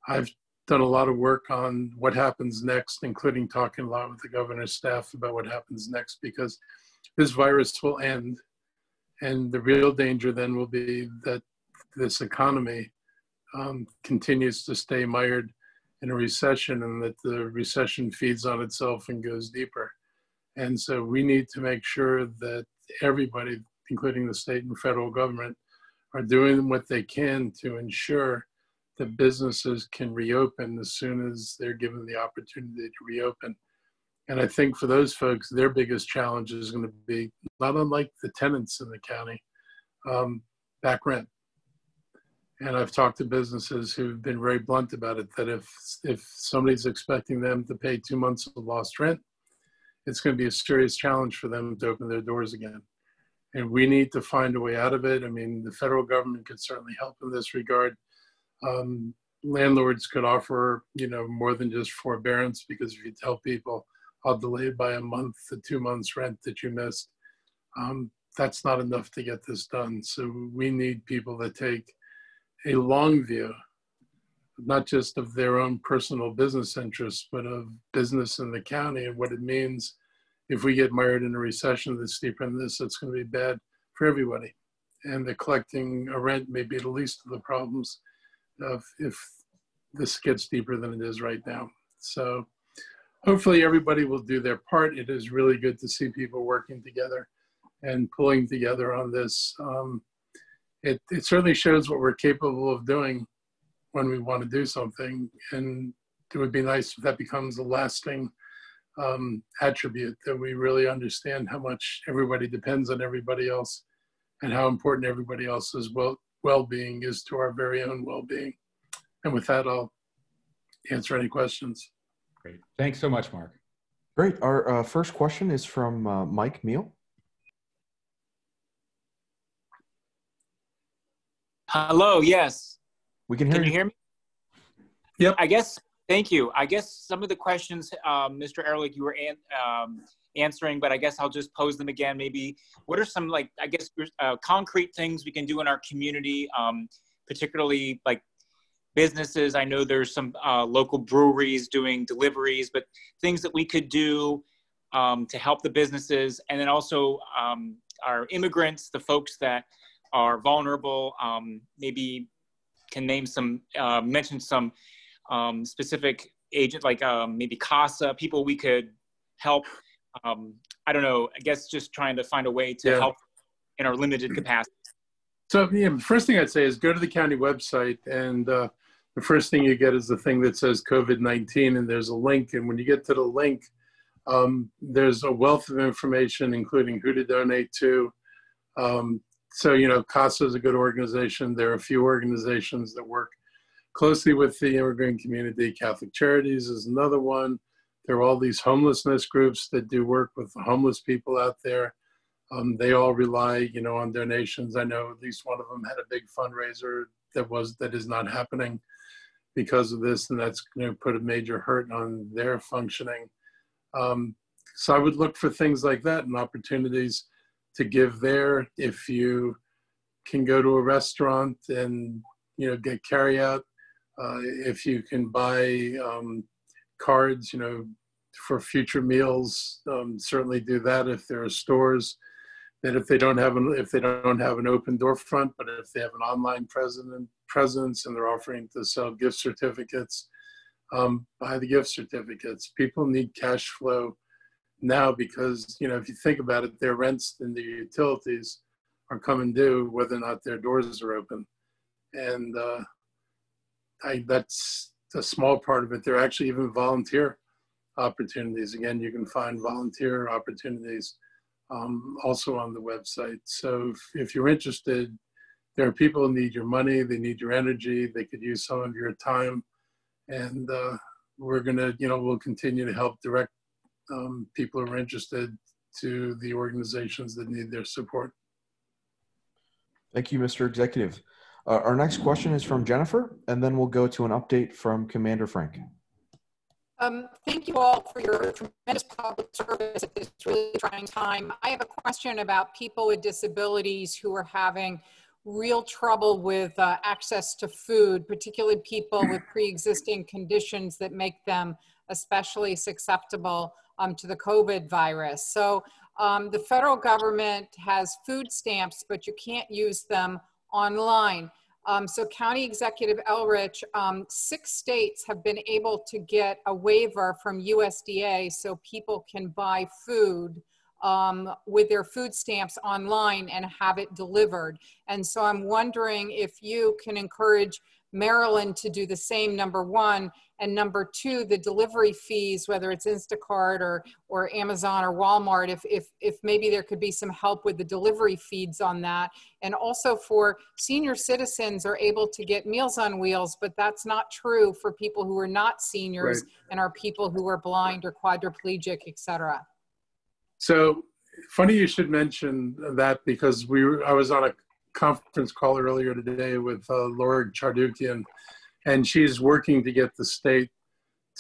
I've done a lot of work on what happens next, including talking a lot with the governor's staff about what happens next, because this virus will end. And the real danger then will be that this economy um, continues to stay mired in a recession and that the recession feeds on itself and goes deeper. And so we need to make sure that everybody, including the state and federal government, are doing what they can to ensure that businesses can reopen as soon as they're given the opportunity to reopen. And I think for those folks, their biggest challenge is going to be not unlike the tenants in the county, um, back rent and I've talked to businesses who've been very blunt about it that if if somebody's expecting them to pay two months of lost rent, it's going to be a serious challenge for them to open their doors again. And we need to find a way out of it. I mean, the federal government could certainly help in this regard. Um, landlords could offer, you know, more than just forbearance because if you tell people, I'll delay by a month to two months rent that you missed, um, that's not enough to get this done. So we need people that take a long view, not just of their own personal business interests, but of business in the county and what it means if we get mired in a recession that's deeper than this, it's going to be bad for everybody. And the collecting a rent may be the least of the problems of if this gets deeper than it is right now. So hopefully everybody will do their part. It is really good to see people working together and pulling together on this. Um, it, it certainly shows what we're capable of doing when we want to do something. And it would be nice if that becomes a lasting um, attribute that we really understand how much everybody depends on everybody else and how important everybody else's well well-being is to our very own well-being. And with that, I'll answer any questions.
Great. Thanks so much, Marc.
Great. Our uh, first question is from uh, Mike Meal.
Hello, yes.
We can hear
Can you
you.
hear me?
Yep.
I guess, thank you. I guess some of the questions, um, Mr. Elrich, you were an, um, answering, but I guess I'll just pose them again. Maybe what are some, like, I guess, uh, concrete things we can do in our community, um, particularly like businesses? I know there's some uh, local breweries doing deliveries, but things that we could do um, to help the businesses. And then also um, our immigrants, the folks that are vulnerable, um, maybe can name some, uh, mention some um, specific agent, like um, maybe CASA, people we could help. Um, I don't know, I guess just trying to find a way to
Yeah.
help in our limited capacity.
So, yeah, the first thing I'd say is go to the county website, and uh, the first thing you get is the thing that says COVID 19, and there's a link. And when you get to the link, um, there's a wealth of information, including who to donate to. Um, so, you know, CASA is a good organization. There are a few organizations that work closely with the immigrant community. Catholic Charities is another one. There are all these homelessness groups that do work with homeless people out there. Um, they all rely, you know, on donations. I know at least one of them had a big fundraiser that was that is not happening because of this, and that's going to put a major hurt on their functioning. Um, so I would look for things like that and opportunities to give there. If you can go to a restaurant and you know get carry out, uh, if you can buy um, cards, you know, for future meals, um, certainly do that. If there are stores that if they don't have an if they don't have an open door front, but if they have an online presence and they're offering to sell gift certificates, um, buy the gift certificates. People need cash flow now because you know if you think about it, their rents and their utilities are coming due whether or not their doors are open, and uh, I, that's a small part of it. There are actually even volunteer opportunities. Again, you can find volunteer opportunities um, also on the website. So if, if you're interested, there are people who need your money, they need your energy, they could use some of your time. And uh, we're gonna, you know, we'll continue to help direct um, people who are interested to the organizations that need their support.
Thank you, Mr. Executive. Uh, our next question is from Jennifer, and then we'll go to an update from Commander Francke.
Um, thank you all for your tremendous public service at this really trying time. I have a question about people with disabilities who are having real trouble with uh, access to food, particularly people with pre-existing conditions that make them especially susceptible um, to the COVID virus. So um, the federal government has food stamps, but you can't use them online. Um, so County Executive Elrich, um, six states have been able to get a waiver from USDA so people can buy food um, with their food stamps online and have it delivered. And so I'm wondering if you can encourage Maryland to do the same, number one, and number two, the delivery fees, whether it's Instacart or, or Amazon or Walmart, if, if, if maybe there could be some help with the delivery feeds on that. And also for senior citizens are able to get Meals on Wheels, but that's not true for people who are not seniors
Right.
and are people who are blind or quadriplegic, et cetera.
So funny you should mention that because we were, I was on a conference call earlier today with uh, Laura Chardukian, and she's working to get the state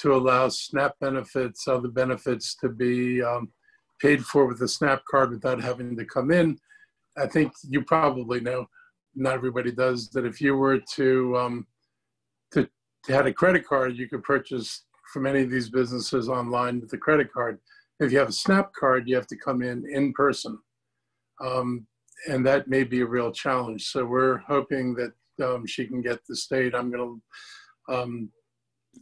to allow SNAP benefits, other benefits to be um, paid for with a SNAP card without having to come in. I think you probably know, not everybody does, that if you were to um, to, to had a credit card, you could purchase from any of these businesses online with the credit card. If you have a SNAP card, you have to come in in person. Um, and that may be a real challenge. So we're hoping that um, she can get the state. I'm going to um,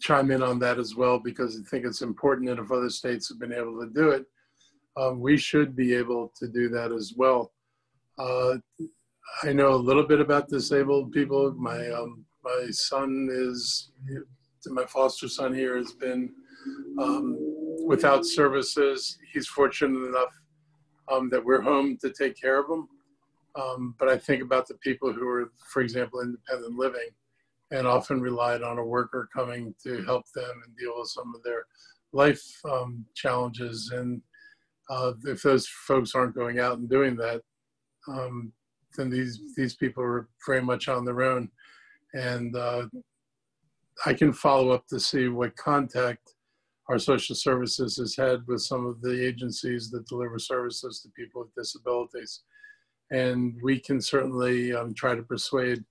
chime in on that as well because I think it's important that if other states have been able to do it, um, we should be able to do that as well. Uh, I know a little bit about disabled people. My um, my son is my foster son here has been um, without services. He's fortunate enough um, that we're home to take care of him. Um, but I think about the people who are, for example, independent living and often relied on a worker coming to help them and deal with some of their life um, challenges. And uh, if those folks aren't going out and doing that, um, then these these people are very much on their own. And uh, I can follow up to see what contact our social services has had with some of the agencies that deliver services to people with disabilities. And we can certainly um, try to persuade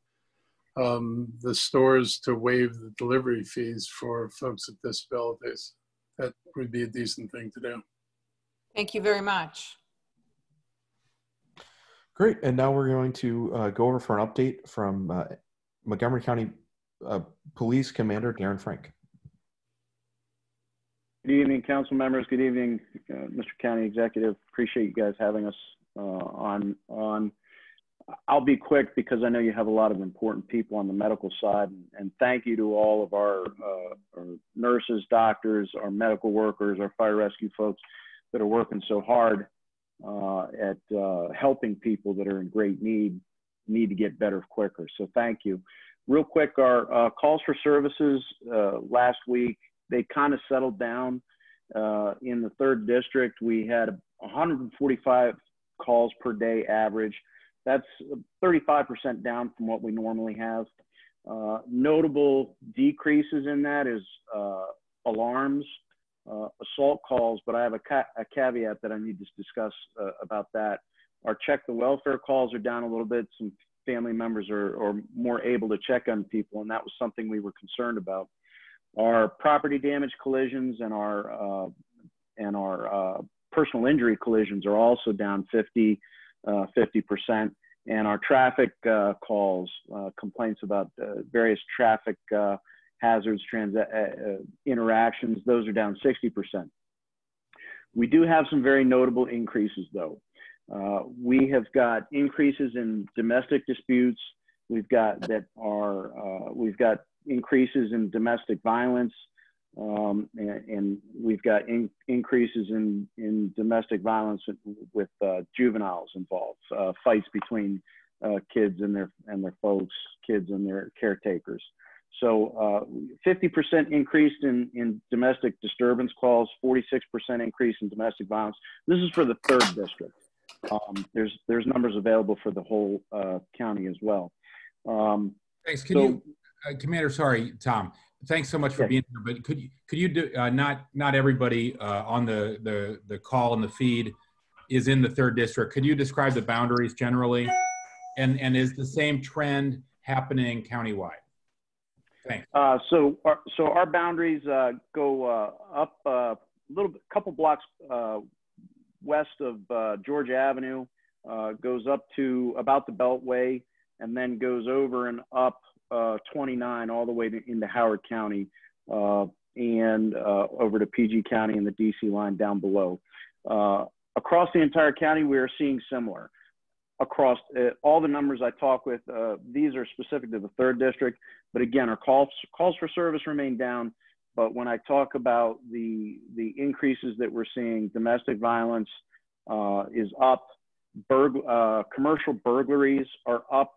um, the stores to waive the delivery fees for folks with disabilities. That would be a decent thing to do.
Thank you very much.
Great. And now we're going to uh, go over for an update from uh, Montgomery County uh, Police Commander Darren Francke.
Good evening, council members. Good evening, uh, Mr. County Executive. Appreciate you guys having us uh, on. On, I'll be quick because I know you have a lot of important people on the medical side, and, and thank you to all of our, uh, our, nurses, doctors, our medical workers, our fire rescue folks that are working so hard uh, at uh, helping people that are in great need need to get better quicker. So thank you. Real quick, our uh, calls for services last week they kind of settled down. Uh, in the third district, we had 145 calls per day average. That's 35% down from what we normally have. Uh, notable decreases in that is uh, alarms, uh, assault calls, but I have a, ca a, caveat that I need to discuss uh, about that. Our check the welfare calls are down a little bit. Some family members are, are more able to check on people, and that was something we were concerned about. Our property damage collisions and our uh, and our uh, personal injury collisions are also down 50 uh, 50%. And our traffic uh, calls, uh, complaints about uh, various traffic hazards, trans interactions, those are down 60%. We do have some very notable increases though. we have got increases in domestic disputes. We've got that are, we've got increases in domestic violence, um, and, and, we've got in, increases in, in domestic violence with, uh, juveniles involved, uh, fights between uh, kids and their and their folks, kids and their caretakers. So 50% uh, increase in, in domestic disturbance calls, 46% increase in domestic violence. This is for the third district. Um, there's there's numbers available for the whole uh, county as well. Um,
Thanks. Can so, you uh, Commander, sorry, Tom. Thanks so much for being here. But could you could you do uh, not not everybody uh, on the the the call and the feed is in the third district? Could you describe the boundaries generally, and and is the same trend happening countywide? Thanks.
Uh, so our, so our boundaries uh, go uh, up a little bit, couple blocks west of Georgia Avenue, goes up to about the Beltway, and then goes over and up uh, 29 all the way to, into Howard County uh, and uh, over to PG County and the DC line down below. Uh, across the entire county, we are seeing similar. Across uh, all the numbers I talk with, uh, these are specific to the third district. But again, our calls calls for service remain down. But when I talk about the the increases that we're seeing, domestic violence is up, burg- commercial burglaries are up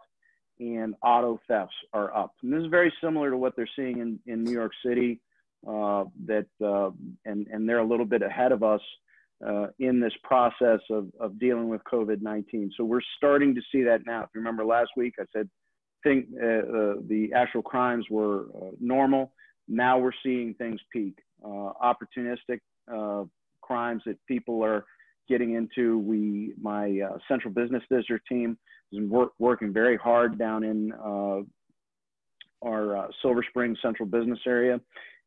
and auto thefts are up. And this is very similar to what they're seeing in, in New York City. Uh, that uh, and and they're a little bit ahead of us uh, in this process of of dealing with COVID-19. So we're starting to see that now. If you remember last week, I said think uh, uh, the actual crimes were uh, normal. Now we're seeing things peak. opportunistic crimes that people are getting into. We my central business district team work, working very hard down in uh, our uh, Silver Spring Central Business area,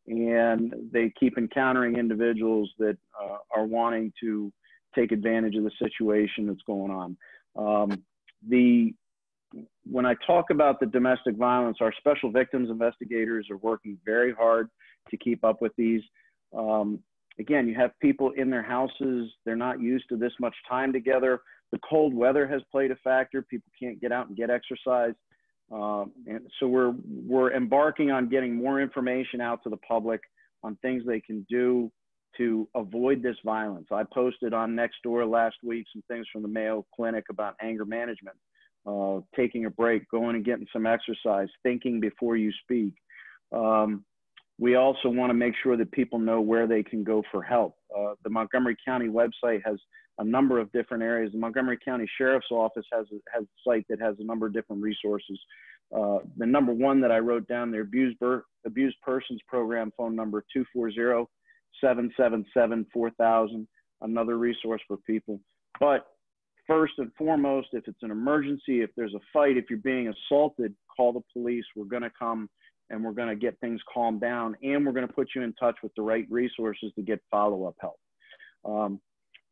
and they keep encountering individuals that uh, are wanting to take advantage of the situation that's going on. Um, the when I talk about the domestic violence, our special victims investigators are working very hard to keep up with these. Um, again, you have people in their houses, they're not used to this much time together. The cold weather has played a factor. People can't get out and get exercise. Um, and so we're, we're embarking on getting more information out to the public on things they can do to avoid this violence. I posted on Nextdoor last week some things from the Mayo Clinic about anger management, uh, taking a break, going and getting some exercise, thinking before you speak. Um, we also want to make sure that people know where they can go for help. Uh, the Montgomery County website has a number of different areas. The Montgomery County Sheriff's Office has a, has a site that has a number of different resources. Uh, the number one that I wrote down, the Abused, Abused Persons Program phone number 240-777-4000, another resource for people. But first and foremost, if it's an emergency, if there's a fight, if you're being assaulted, call the police. We're going to come and we're going to get things calmed down and we're going to put you in touch with the right resources to get follow-up help. Um,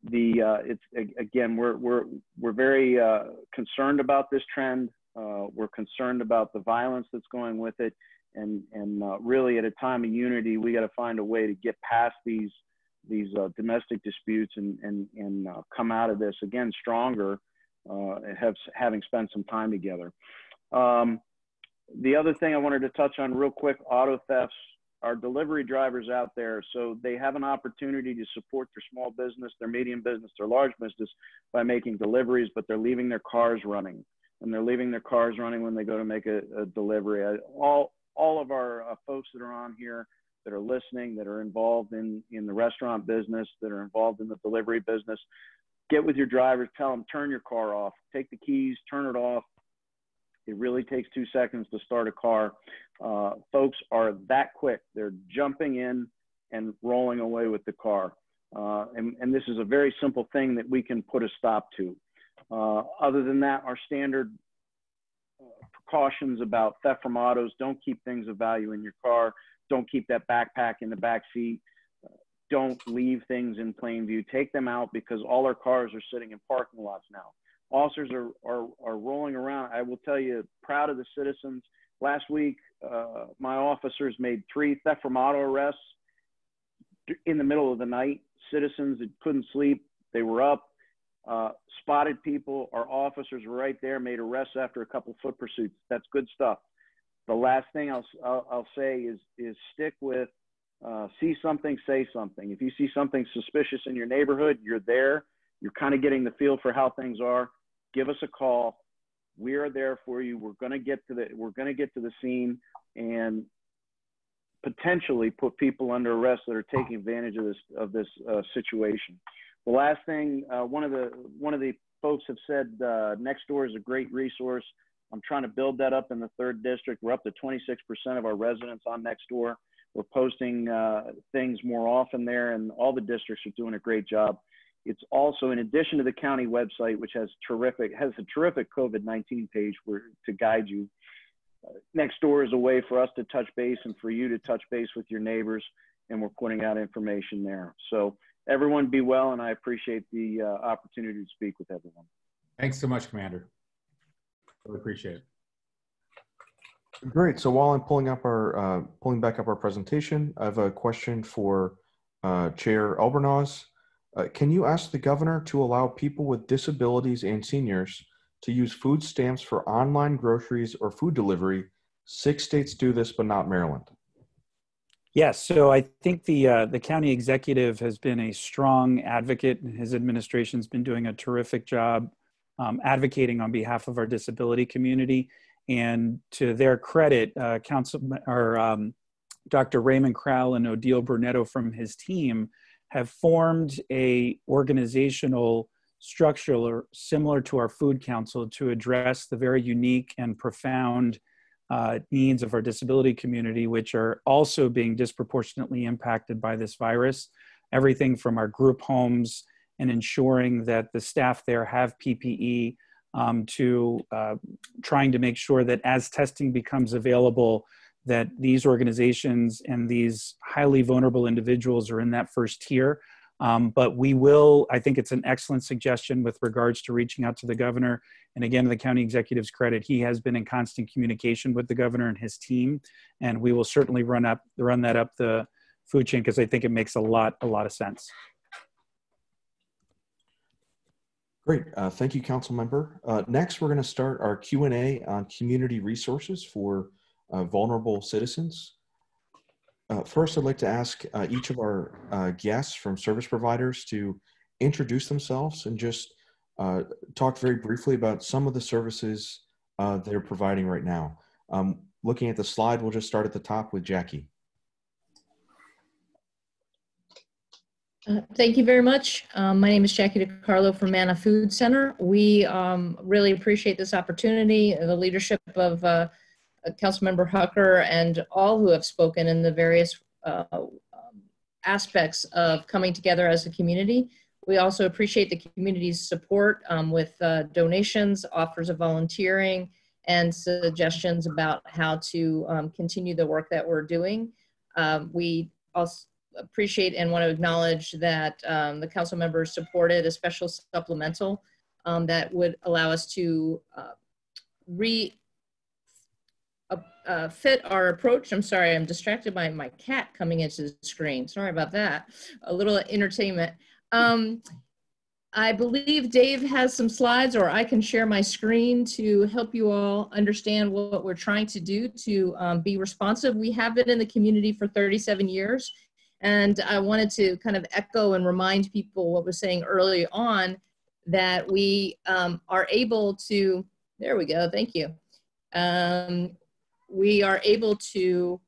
the uh, it's again we're we're we're very uh, concerned about this trend. Uh, we're concerned about the violence that's going with it, and and uh, really at a time of unity, we got to find a way to get past these these uh, domestic disputes and and and uh, come out of this again stronger, have having spent some time together. Um, the other thing I wanted to touch on real quick, auto thefts are delivery drivers out there. So they have an opportunity to support their small business, their medium business, their large business by making deliveries, but they're leaving their cars running. And they're leaving their cars running when they go to make a, a delivery. I, all, all of our uh, folks that are on here that are listening, that are involved in, in the restaurant business, that are involved in the delivery business, get with your drivers, tell them, turn your car off, take the keys, turn it off, it really takes two seconds to start a car. Uh, folks are that quick. They're jumping in and rolling away with the car. Uh, and, and, this is a very simple thing that we can put a stop to. Uh, other than that, our standard uh, precautions about theft from autos don't keep things of value in your car, don't keep that backpack in the back seat, don't leave things in plain view. Take them out because all our cars are sitting in parking lots now officers are, are, are rolling around. I will tell you, proud of the citizens. Last week, uh, my officers made three theft from auto arrests in the middle of the night. Citizens that couldn't sleep, they were up, uh, spotted people. Our officers were right there, made arrests after a couple foot pursuits. That's good stuff. The last thing I'll, I'll, I'll say is, is stick with uh, see something, say something. If you see something suspicious in your neighborhood, you're there. You're kind of getting the feel for how things are give us a call. We are there for you. We're going to get to the we're going to get to the scene and potentially put people under arrest that are taking advantage of this of this uh, situation. The last thing, uh, one of the one of the folks have said uh, Nextdoor is a great resource. I'm trying to build that up in the third district. We're up to 26% of our residents on Nextdoor. We're posting uh, things more often there, and all the districts are doing a great job. It's also, in addition to the county website, which has terrific has a terrific COVID-19 page where to guide you. Uh, Nextdoor is a way for us to touch base and for you to touch base with your neighbors, and we're putting out information there. So everyone be well, and I appreciate the uh, opportunity to speak with everyone.
Thanks so much, Commander. Really appreciate it.
Great. So while I'm pulling up our uh, pulling back up our presentation, I have a question for uh, Chair Albornoz. Uh, can you ask the governor to allow people with disabilities and seniors to use food stamps for online groceries or food delivery? Six states do this, but not Maryland.
Yes, so I think the uh, the county executive has been a strong advocate, and his administration's been doing a terrific job um, advocating on behalf of our disability community. And to their credit, uh, Council or um, Dr. Raymond Crowell and Odile Brunetto from his team have formed a organizational structure similar to our food council to address the very unique and profound uh, needs of our disability community, which are also being disproportionately impacted by this virus. Everything from our group homes and ensuring that the staff there have PPE um, to uh, trying to make sure that as testing becomes available, that these organizations and these highly vulnerable individuals are in that first tier. Um, but we will, I think it's an excellent suggestion with regards to reaching out to the governor. And again, to the county executive's credit, he has been in constant communication with the governor and his team. And we will certainly run up, run that up the food chain because I think it makes a lot, a lot of sense.
Great, uh, thank you, council member. Uh, next, we're going to start our Q&A on community resources for uh, vulnerable citizens. Uh, first, I'd like to ask uh, each of our uh, guests from service providers to introduce themselves and just uh, talk very briefly about some of the services uh, they're providing right now. Um, looking at the slide, we'll just start at the top with Jackie.
Uh, thank you very much. Um, my name is Jackie DeCarlo from Manna Food Center. We um, really appreciate this opportunity. The leadership of uh, Councilmember Hucker and all who have spoken in the various uh, um, aspects of coming together as a community. We also appreciate the community's support um, with uh, donations, offers of volunteering, and suggestions about how to um, continue the work that we're doing. Um, We also appreciate and want to acknowledge that um, the council members supported a special supplemental um, that would allow us to uh, re uh, fit our approach. I'm sorry, I'm distracted by my cat coming into the screen. Sorry about that. A little entertainment. Um, I believe Dave has some slides or I can share my screen to help you all understand what we're trying to do to um, be responsive. We have been in the community for 37 years and I wanted to kind of echo and remind people what we're saying early on that we um, are able to, there we go, thank you. Um, we are able to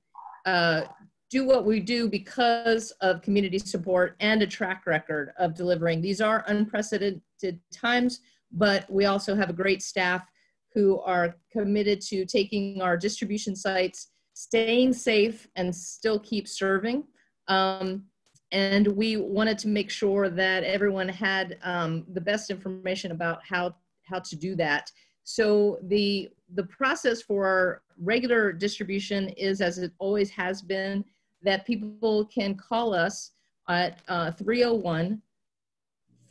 uh, do what we do because of community support and a track record of delivering. These are unprecedented times, but we also have a great staff who are committed to taking our distribution sites, staying safe, and still keep serving. Um, and we wanted to make sure that everyone had um, the best information about how, how to do that. So the, the process for our regular distribution is as it always has been, that people can call us at uh, 301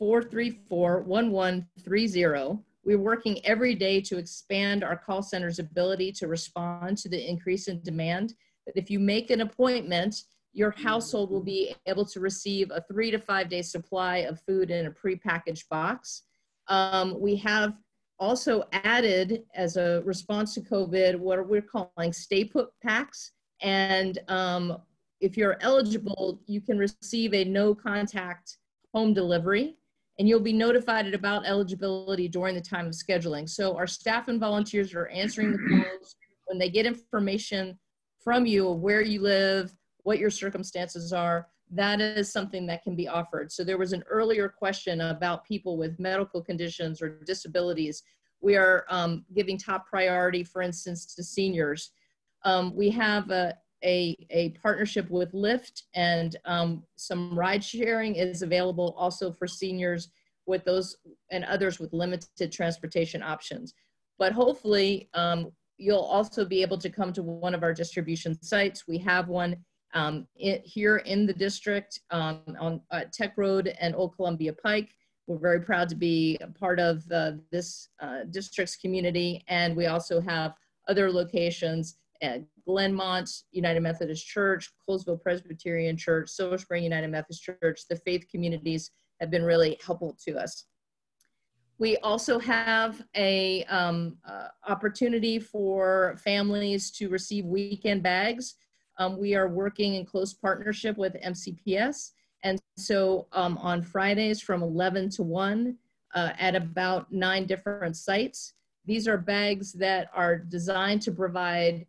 434 1130. We're working every day to expand our call center's ability to respond to the increase in demand. But if you make an appointment, your household will be able to receive a three to five day supply of food in a prepackaged box. Um, we have also added as a response to COVID what we're calling stay put packs. And um, if you're eligible, you can receive a no contact home delivery and you'll be notified about eligibility during the time of scheduling. So our staff and volunteers are answering the calls when they get information from you of where you live, what your circumstances are, that is something that can be offered. So there was an earlier question about people with medical conditions or disabilities. We are um, giving top priority, for instance, to seniors. Um, we have a, a, a, partnership with Lyft and um, some ride sharing is available also for seniors with those and others with limited transportation options. But hopefully um, you'll also be able to come to one of our distribution sites. We have one um, it, here in the district um, on uh, Tech Road and Old Columbia Pike. We're very proud to be a part of uh, this uh, district's community, and we also have other locations at Glenmont United Methodist Church, Colesville Presbyterian Church, Silver Spring United Methodist Church. The faith communities have been really helpful to us. We also have a um, uh, opportunity for families to receive weekend bags um, we are working in close partnership with MCPS. And so um, on Fridays from 11 to 1 uh, at about nine different sites, these are bags that are designed to provide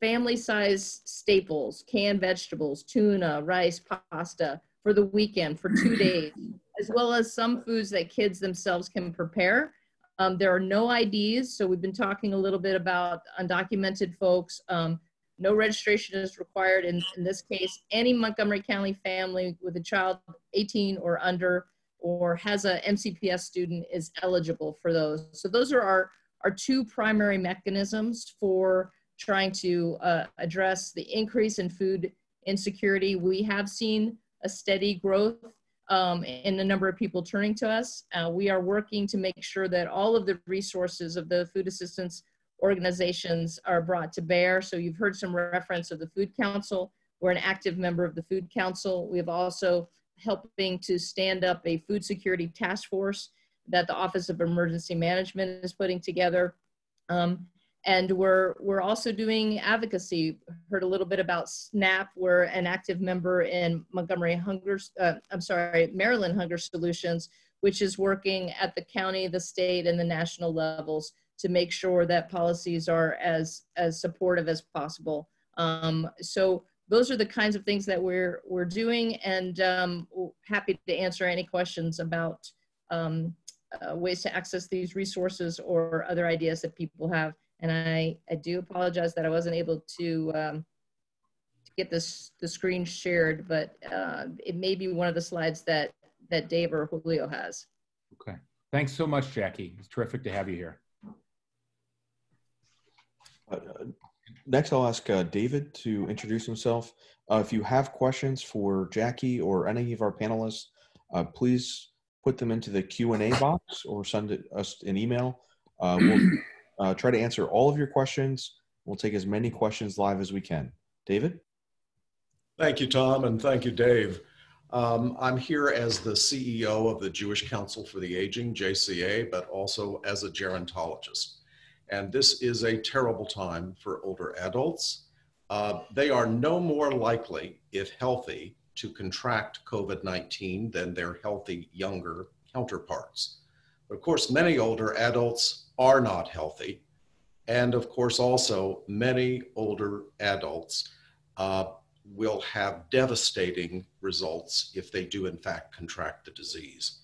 family size staples, canned vegetables, tuna, rice, pasta for the weekend for two days, as well as some foods that kids themselves can prepare. Um, there are no IDs, so we've been talking a little bit about undocumented folks. Um, no registration is required in, in this case. Any Montgomery County family with a child 18 or under or has a MCPS student is eligible for those. So those are our, our two primary mechanisms for trying to uh, address the increase in food insecurity. We have seen a steady growth um, in the number of people turning to us. Uh, we are working to make sure that all of the resources of the food assistance organizations are brought to bear. So you've heard some reference of the Food Council. We're an active member of the Food Council. We have also helping to stand up a food security task force that the Office of Emergency Management is putting together. Um, and we're, we're also doing advocacy. Heard a little bit about SNAP. We're an active member in Montgomery Hunger, uh, I'm sorry, Maryland Hunger Solutions, which is working at the county, the state, and the national levels to make sure that policies are as, as supportive as possible. Um, so those are the kinds of things that we're we're doing, and um, happy to answer any questions about um, uh, ways to access these resources or other ideas that people have. And I I do apologize that I wasn't able to. Um, to get this the screen shared, but uh, it may be one of the slides that that Dave or Julio has.
Okay. Thanks so much, Jackie. It's terrific to have you here.
Uh, next, I'll ask uh, David to introduce himself. Uh, if you have questions for Jackie or any of our panelists, uh, please put them into the Q&A box or send it, us an email. Uh, we'll uh, try to answer all of your questions. We'll take as many questions live as we can. David?
Thank you, Tom, and thank you, Dave. Um, I'm here as the CEO of the Jewish Council for the Aging, JCA, but also as a gerontologist. And this is a terrible time for older adults. Uh, they are no more likely, if healthy, to contract COVID 19 than their healthy younger counterparts. But of course, many older adults are not healthy. And of course, also, many older adults uh, will have devastating results if they do, in fact, contract the disease.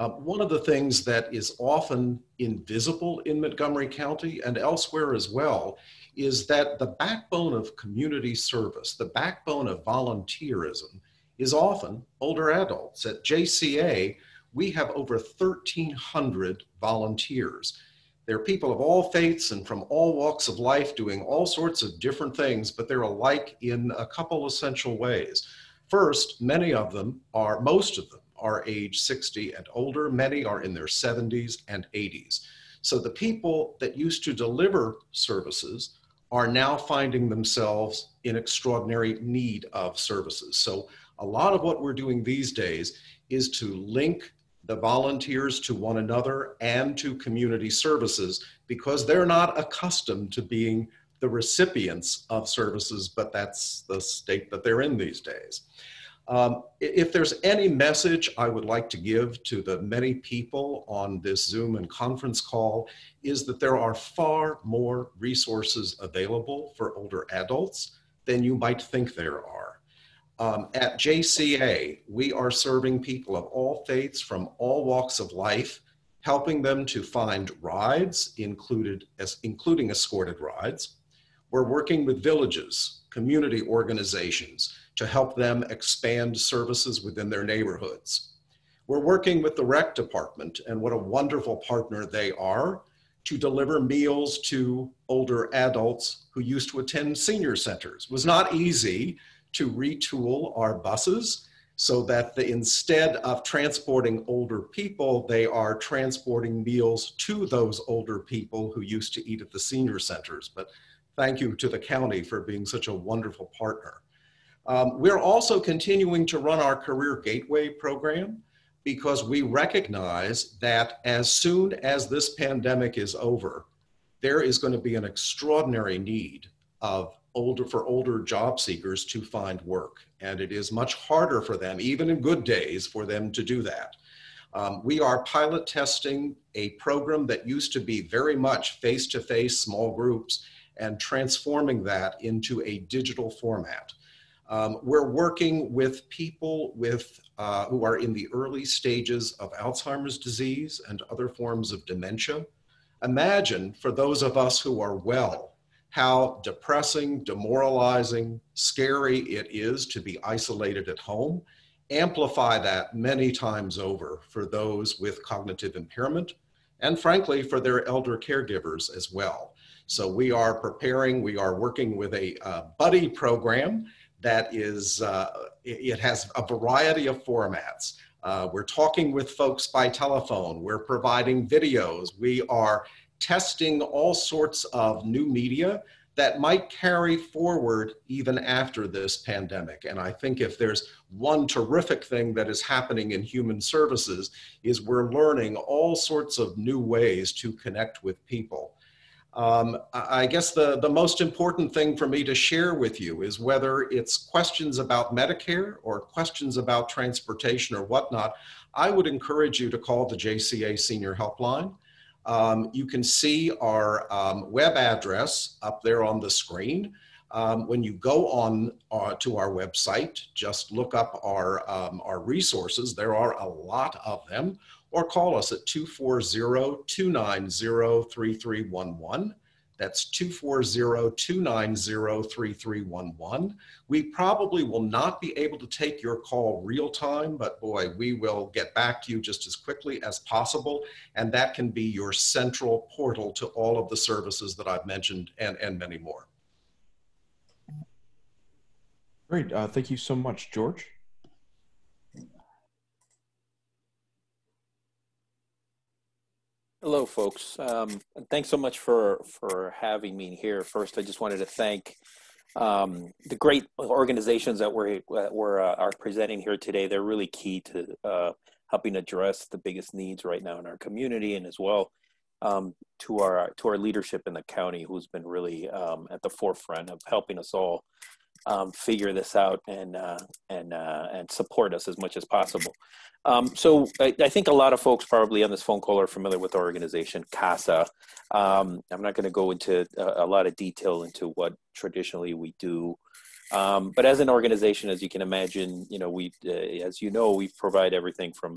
Uh, one of the things that is often invisible in Montgomery County and elsewhere as well is that the backbone of community service, the backbone of volunteerism, is often older adults. At JCA, we have over 1,300 volunteers. They're people of all faiths and from all walks of life doing all sorts of different things, but they're alike in a couple essential ways. First, many of them are, most of them are age 60 and older. Many are in their 70s and 80s. So the people that used to deliver services are now finding themselves in extraordinary need of services. So a lot of what we're doing these days is to link the volunteers to one another and to community services because they're not accustomed to being the recipients of services, but that's the state that they're in these days. Um, if there's any message I would like to give to the many people on this Zoom and conference call is that there are far more resources available for older adults than you might think there are. Um, at JCA, we are serving people of all faiths from all walks of life, helping them to find rides, included as, including escorted rides. We're working with villages, community organizations to help them expand services within their neighborhoods. We're working with the rec department, and what a wonderful partner they are to deliver meals to older adults who used to attend senior centers. It was not easy to retool our buses so that the, instead of transporting older people, they are transporting meals to those older people who used to eat at the senior centers. But thank you to the county for being such a wonderful partner. Um, we're also continuing to run our Career Gateway program because we recognize that as soon as this pandemic is over, there is going to be an extraordinary need of older for older job seekers to find work. And it is much harder for them even in good days for them to do that. Um, we are pilot testing a program that used to be very much face-to-face small groups and transforming that into a digital format um, we're working with people with uh, who are in the early stages of alzheimer's disease and other forms of dementia imagine for those of us who are well how depressing, demoralizing, scary it is to be isolated at home. Amplify that many times over for those with cognitive impairment and frankly for their elder caregivers as well. So we are preparing, we are working with a uh, buddy program that is, uh, it has a variety of formats. Uh, we're talking with folks by telephone. We're providing videos. We are testing all sorts of new media that might carry forward even after this pandemic. And I think if there's one terrific thing that is happening in human services is we're learning all sorts of new ways to connect with people. Um, I guess the, the most important thing for me to share with you is whether it's questions about Medicare or questions about transportation or whatnot, I would encourage you to call the JCA Senior Helpline. Um, you can see our um, web address up there on the screen. Um, when you go on uh, to our website, just look up our, um, our resources. There are a lot of them. Or call us at 240 290 3311. That's 240-290-3311. We probably will not be able to take your call real time, but boy, we will get back to you just as quickly as possible. And that can be your central portal to all of the services that I've mentioned and, and many more.
Great. Uh, thank you so much, George.
Hello, folks. Um, thanks so much for for having me here. First, I just wanted to thank um, the great organizations that we're that we're uh, are presenting here today. They're really key to uh, helping address the biggest needs right now in our community, and as well um, to our to our leadership in the county, who's been really um, at the forefront of helping us all um, figure this out and uh, and uh, and support us as much as possible. Um, so I, I, think a lot of folks probably on this phone call are familiar with our organization, CASA. Um, I'm not going to go into a, a, lot of detail into what traditionally we do. Um, but as an organization, as you can imagine, you know, we, uh, as you know, we provide everything from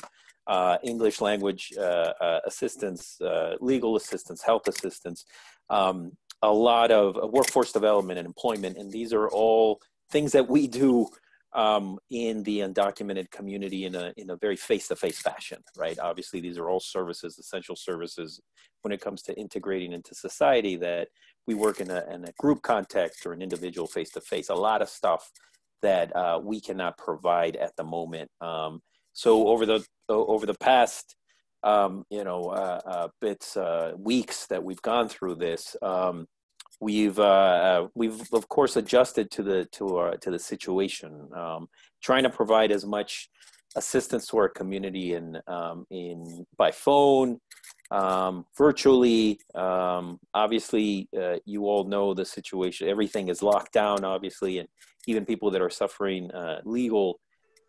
uh, English language uh, uh, assistance, legal assistance, health assistance, um, a lot of workforce development and employment, and these are all things that we do um, in the undocumented community in a in a very face-to-face fashion, right? Obviously, these are all services, essential services, when it comes to integrating into society. That we work in a in a group context or an individual face-to-face. A lot of stuff that uh, we cannot provide at the moment. Um, so over the over the past um, you know, uh, uh, bits, uh, weeks that we've gone through this, um, we've uh, uh, we've of course adjusted to the to our to the situation, um, trying to provide as much assistance to our community in um, in by phone, um, virtually. Um, obviously, uh, you all know the situation. Everything is locked down, obviously, and even people that are suffering legal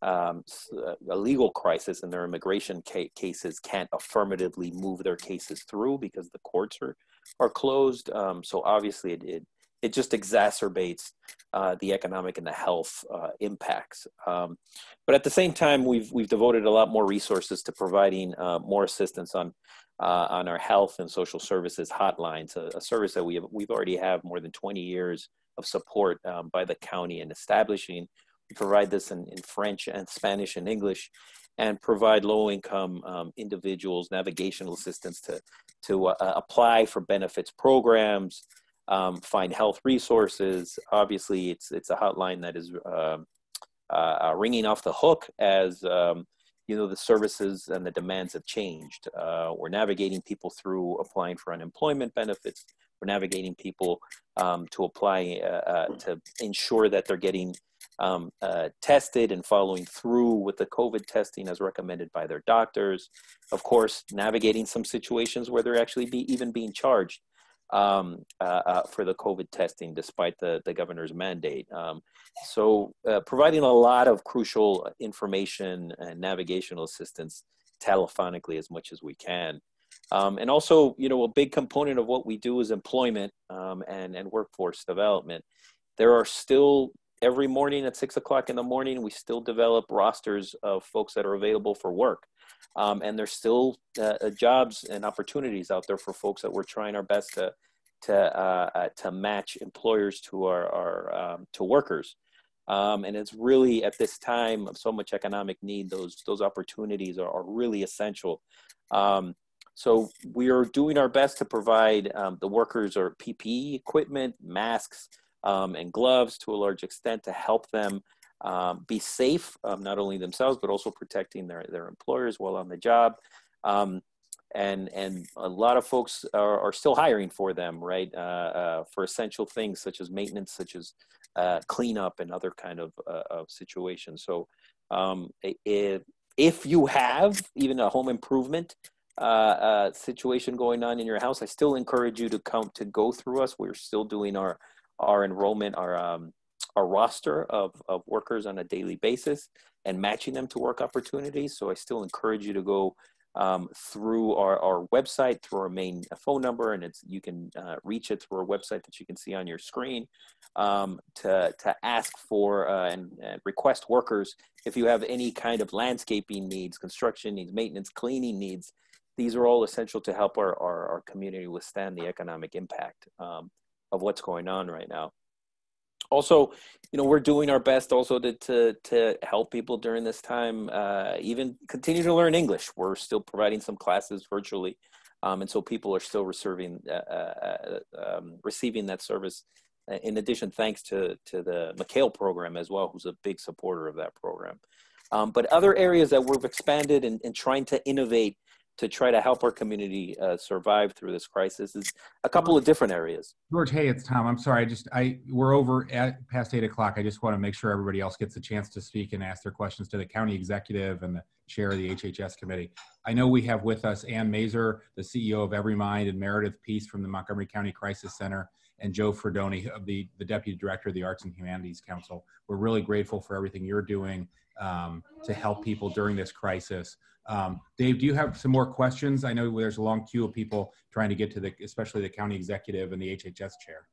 um, uh, a legal crisis and their immigration ca- cases can't affirmatively move their cases through because the courts are are closed. Um, so obviously, it, it, it just exacerbates uh, the economic and the health uh, impacts. Um, but at the same time, we've we've devoted a lot more resources to providing uh, more assistance on uh, on our health and social services hotlines, a, a, service that we have, we've already have more than 20 years of support um, by the county in establishing provide this in, in French and Spanish and English and provide low-income um, individuals navigational assistance to, to uh, apply for benefits programs, um, find health resources. Obviously, it's, it's a hotline that is um, uh, uh, ringing off the hook as um, you know the services and the demands have changed. Uh, we're navigating people through applying for unemployment benefits. We're navigating people um, to apply uh, uh, to ensure that they're getting um, uh, tested and following through with the COVID testing as recommended by their doctors. Of course, navigating some situations where they're actually be, even being charged um, uh, uh, for the COVID testing despite the, the governor's mandate. Um, so uh, providing a lot of crucial information and navigational assistance telephonically as much as we can. Um, and also, you know, a big component of what we do is employment um, and, and workforce development. There are still every morning at six o'clock in the morning, we still develop rosters of folks that are available for work. Um, and there's still uh, uh, jobs and opportunities out there for folks that we're trying our best to to uh, uh, to match employers to our, our um, to workers. Um, and it's really at this time of so much economic need, those those opportunities are, are really essential. Um, so we are doing our best to provide um, the workers or PPE equipment, masks, um, and gloves to a large extent to help them um, be safe, um, not only themselves, but also protecting their, their employers while on the job. Um, and, and a lot of folks are, are still hiring for them, right? Uh, uh, for essential things such as maintenance, such as uh, cleanup and other kind of, uh, of situations. So um, if, if you have even a home improvement uh, uh, situation going on in your house, I still encourage you to come to go through us. We're still doing our our enrollment, our um, our roster of, of workers on a daily basis and matching them to work opportunities. So I still encourage you to go um, through our, our website, through our main phone number, and it's you can uh, reach it through our website that you can see on your screen um, to, to ask for uh, and, and, request workers if you have any kind of landscaping needs, construction needs, maintenance, cleaning needs. These are all essential to help our, our, our community withstand the economic impact um, of what's going on right now. Also you know we're doing our best also to to, to help people during this time uh, even continue to learn english. We're still providing some classes virtually um, and so people are still receiving uh, uh, um, receiving that service. Uh, in addition thanks to to the MCAEL program as well who's a big supporter of that program. Um, but other areas that we've expanded and, and trying to innovate to try to help our community uh, survive through this crisis is a couple of different areas.
George, hey, it's Tom. I'm sorry. I just I we're over at past eight o'clock. I just want to make sure everybody else gets a chance to speak and ask their questions to the county executive and the chair of the HHS committee. I know we have with us Ann Mazur, the CEO of EveryMind, and Meredith Peace from the Montgomery County Crisis Center, and Joe Fradoni, of the the deputy director of the Arts and Humanities Council. We're really grateful for everything you're doing um, to help people during this crisis. Um, Dave, do you have some more questions? I know there's a long queue of people trying to get to the, especially the county executive and the HHS chair.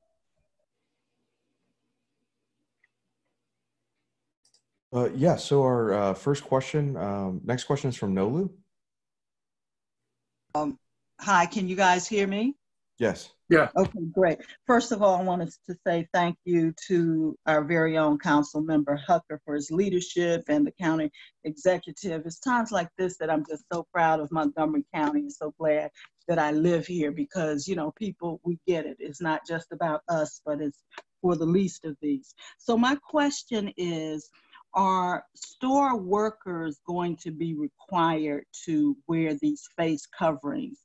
Uh, yeah, so our uh, first question, um, next question is from Nolu.
Um, hi, can you guys hear me?
Yes.
Yeah.
Okay, great. First of all, I wanted to say thank you to our very own council member Hucker for his leadership and the county executive. It's times like this that I'm just so proud of Montgomery County and so glad that I live here because, you know, people, we get it. It's not just about us, but it's for the least of these. So my question is, are store workers going to be required to wear these face coverings?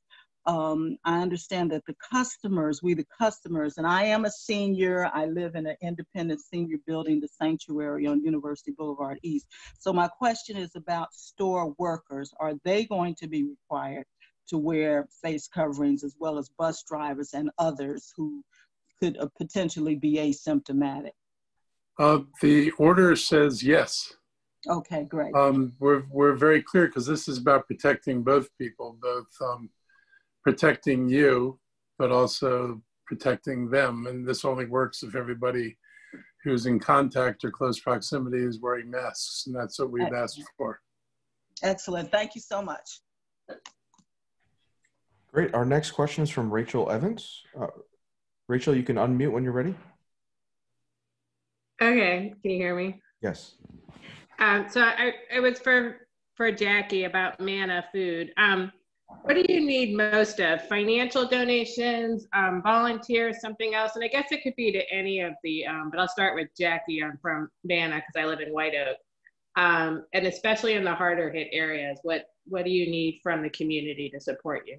Um, I understand that the customers, we the customers, and I am a senior, I live in an independent senior building, the Sanctuary on University Boulevard East. So my question is about store workers. Are they going to be required to wear face coverings as well as bus drivers and others who could uh, potentially be asymptomatic?
Uh, the order says yes.
Okay, great.
Um, we're, we're very clear because this is about protecting both people, both um, protecting you, but also protecting them. And this only works if everybody who's in contact or close proximity is wearing masks. And that's what we've Excellent. asked for.
Excellent. Thank you so much.
Great. Our next question is from Rachel Evans. Uh, Rachel, you can unmute when you're ready.
Okay. Can you hear me?
Yes.
Um, so I, it was for for Jackie about Manna Food. Um, what do you need most of? Financial donations, um, volunteers, something else? And I guess it could be to any of the, um, but I'll start with Jackie. I'm from Manna because I live in White Oak. Um, and especially in the harder hit areas, what, what do you need from the community to support you?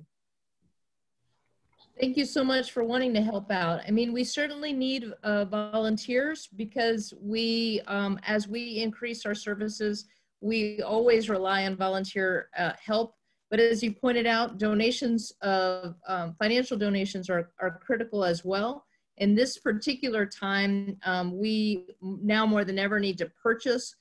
Thank you so much for wanting to help out. I mean, we certainly need uh, volunteers because we, um, as we increase our services, we always rely on volunteer uh, help but as you pointed out, donations of um, financial donations are, are critical as well. In this particular time, um, we now more than ever need to purchase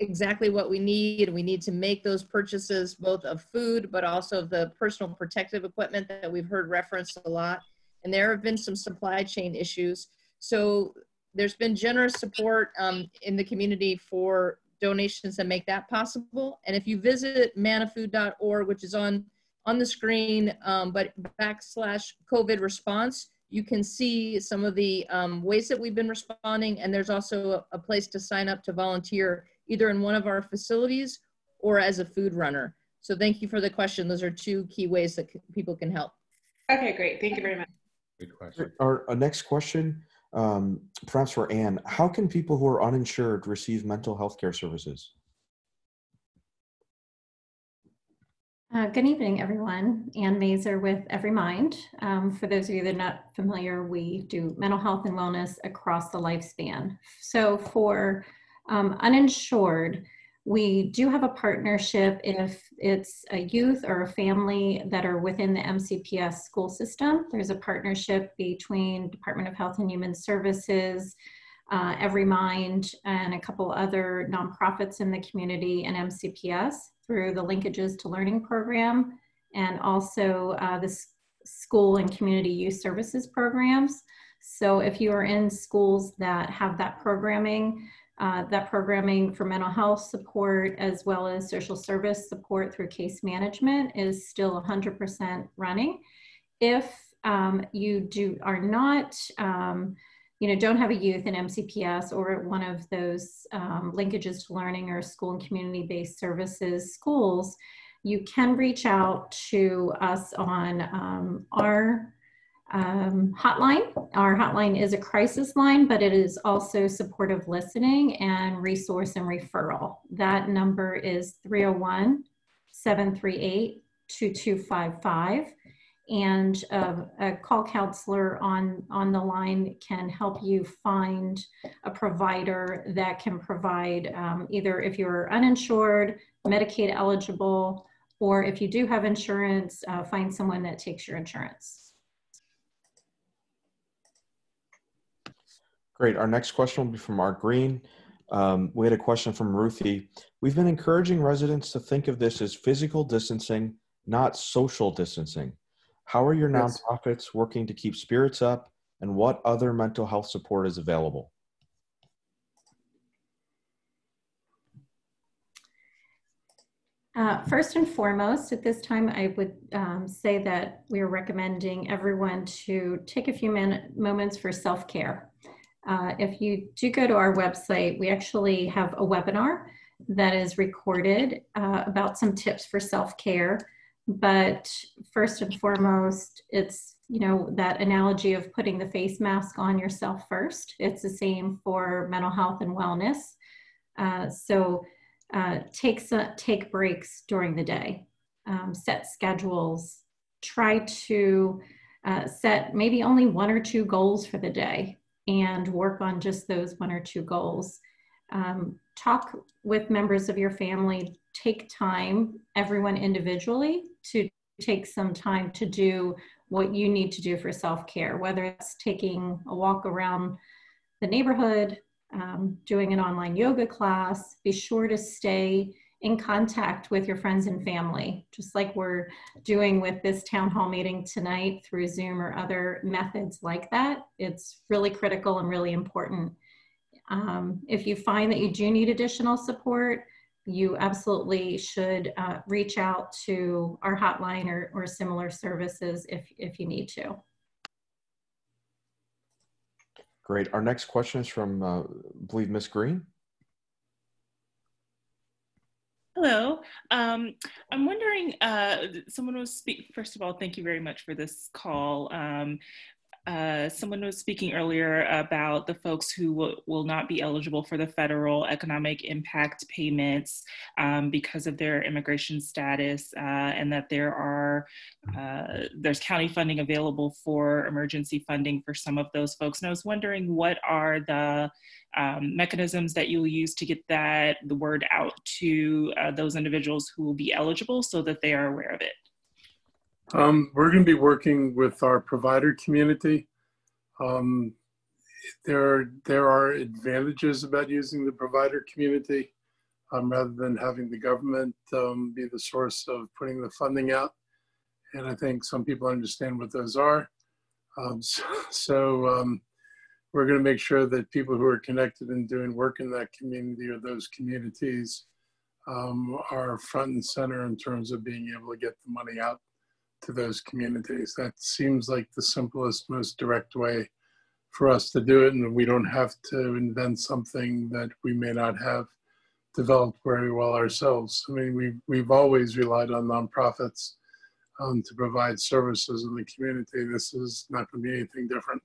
exactly what we need. We need to make those purchases both of food, but also of the personal protective equipment that we've heard referenced a lot. And there have been some supply chain issues. So there's been generous support um, in the community for donations that make that possible. And if you visit mannafood.org, which is on, on the screen, um, but backslash COVID response, you can see some of the um, ways that we've been responding. And there's also a, a place to sign up to volunteer either in one of our facilities or as a food runner. So thank you for the question. Those are two key ways that people can help.
Okay, great. Thank you very much.
Good question. Our, our next question um, perhaps for Ann, how can people who are uninsured receive mental health care services?
Uh, good evening, everyone. Ann Mazur with EveryMind. Um, for those of you that are not familiar, we do mental health and wellness across the lifespan. So for um, uninsured, we do have a partnership if it's a youth or a family that are within the MCPS school system. There's a partnership between Department of Health and Human Services, uh, EveryMind, and a couple other nonprofits in the community and MCPS. through the Linkages to Learning program and also uh, the school and community youth services programs. So if you are in schools that have that programming, uh, that programming for mental health support as well as social service support through case management is still 100% running. If um, you do are not, um, you know, don't have a youth in MCPS or one of those um, linkages to learning or school and community-based services schools, you can reach out to us on um, our um, hotline. Our hotline is a crisis line, but it is also supportive listening and resource and referral. That number is 301 738 2255. And uh, a call counselor on, on the line can help you find a provider that can provide um, either if you're uninsured, Medicaid eligible, or if you do have insurance, uh, find someone that takes your insurance.
Great. Our next question will be from Mark Green. Um, we had a question from Ruthie. We've been encouraging residents to think of this as physical distancing, not social distancing. How are your yes. nonprofits working to keep spirits up, and what other mental health support is available?
Uh, first and foremost, at this time, I would um, say that we are recommending everyone to take a few minute, moments for self care. Uh, if you do go to our website, we actually have a webinar that is recorded uh, about some tips for self-care. But first and foremost, it's, you know, that analogy of putting the face mask on yourself first. It's the same for mental health and wellness. Uh, so uh, take, take breaks during the day, um, set schedules, try to uh, set maybe only one or two goals for the day and work on just those one or two goals. Um, talk with members of your family, take time, everyone individually, to take some time to do what you need to do for self care, whether it's taking a walk around the neighborhood, um, doing an online yoga class. Be sure to stay in contact with your friends and family, just like we're doing with this town hall meeting tonight through Zoom or other methods like that. It's really critical and really important. Um, if you find that you do need additional support, you absolutely should uh, reach out to our hotline or, or similar services if, if you need to.
Great. Our next question is from, uh, believe, Miss Green.
Hello. Um, I'm wondering, uh, someone was speak. First of all, thank you very much for this call. Um, uh, someone was speaking earlier about the folks who will, will not be eligible for the federal economic impact payments um, because of their immigration status, uh, and that there are uh, there's county funding available for emergency funding for some of those folks. And I was wondering what are the um, mechanisms that you'll use to get that the word out to uh, those individuals who will be eligible so that they are aware of it.
Um, we're going to be working with our provider community. Um, there, there are advantages about using the provider community um, rather than having the government um, be the source of putting the funding out. And I think some people understand what those are. Um, so, so um, we're going to make sure that people who are connected and doing work in that community or those communities um, are front and center in terms of being able to get the money out to those communities. That seems like the simplest, most direct way for us to do it, and we don't have to invent something that we may not have developed very well ourselves. I mean, we've, we've always relied on nonprofits um, to provide services in the community. This is not going to be anything different.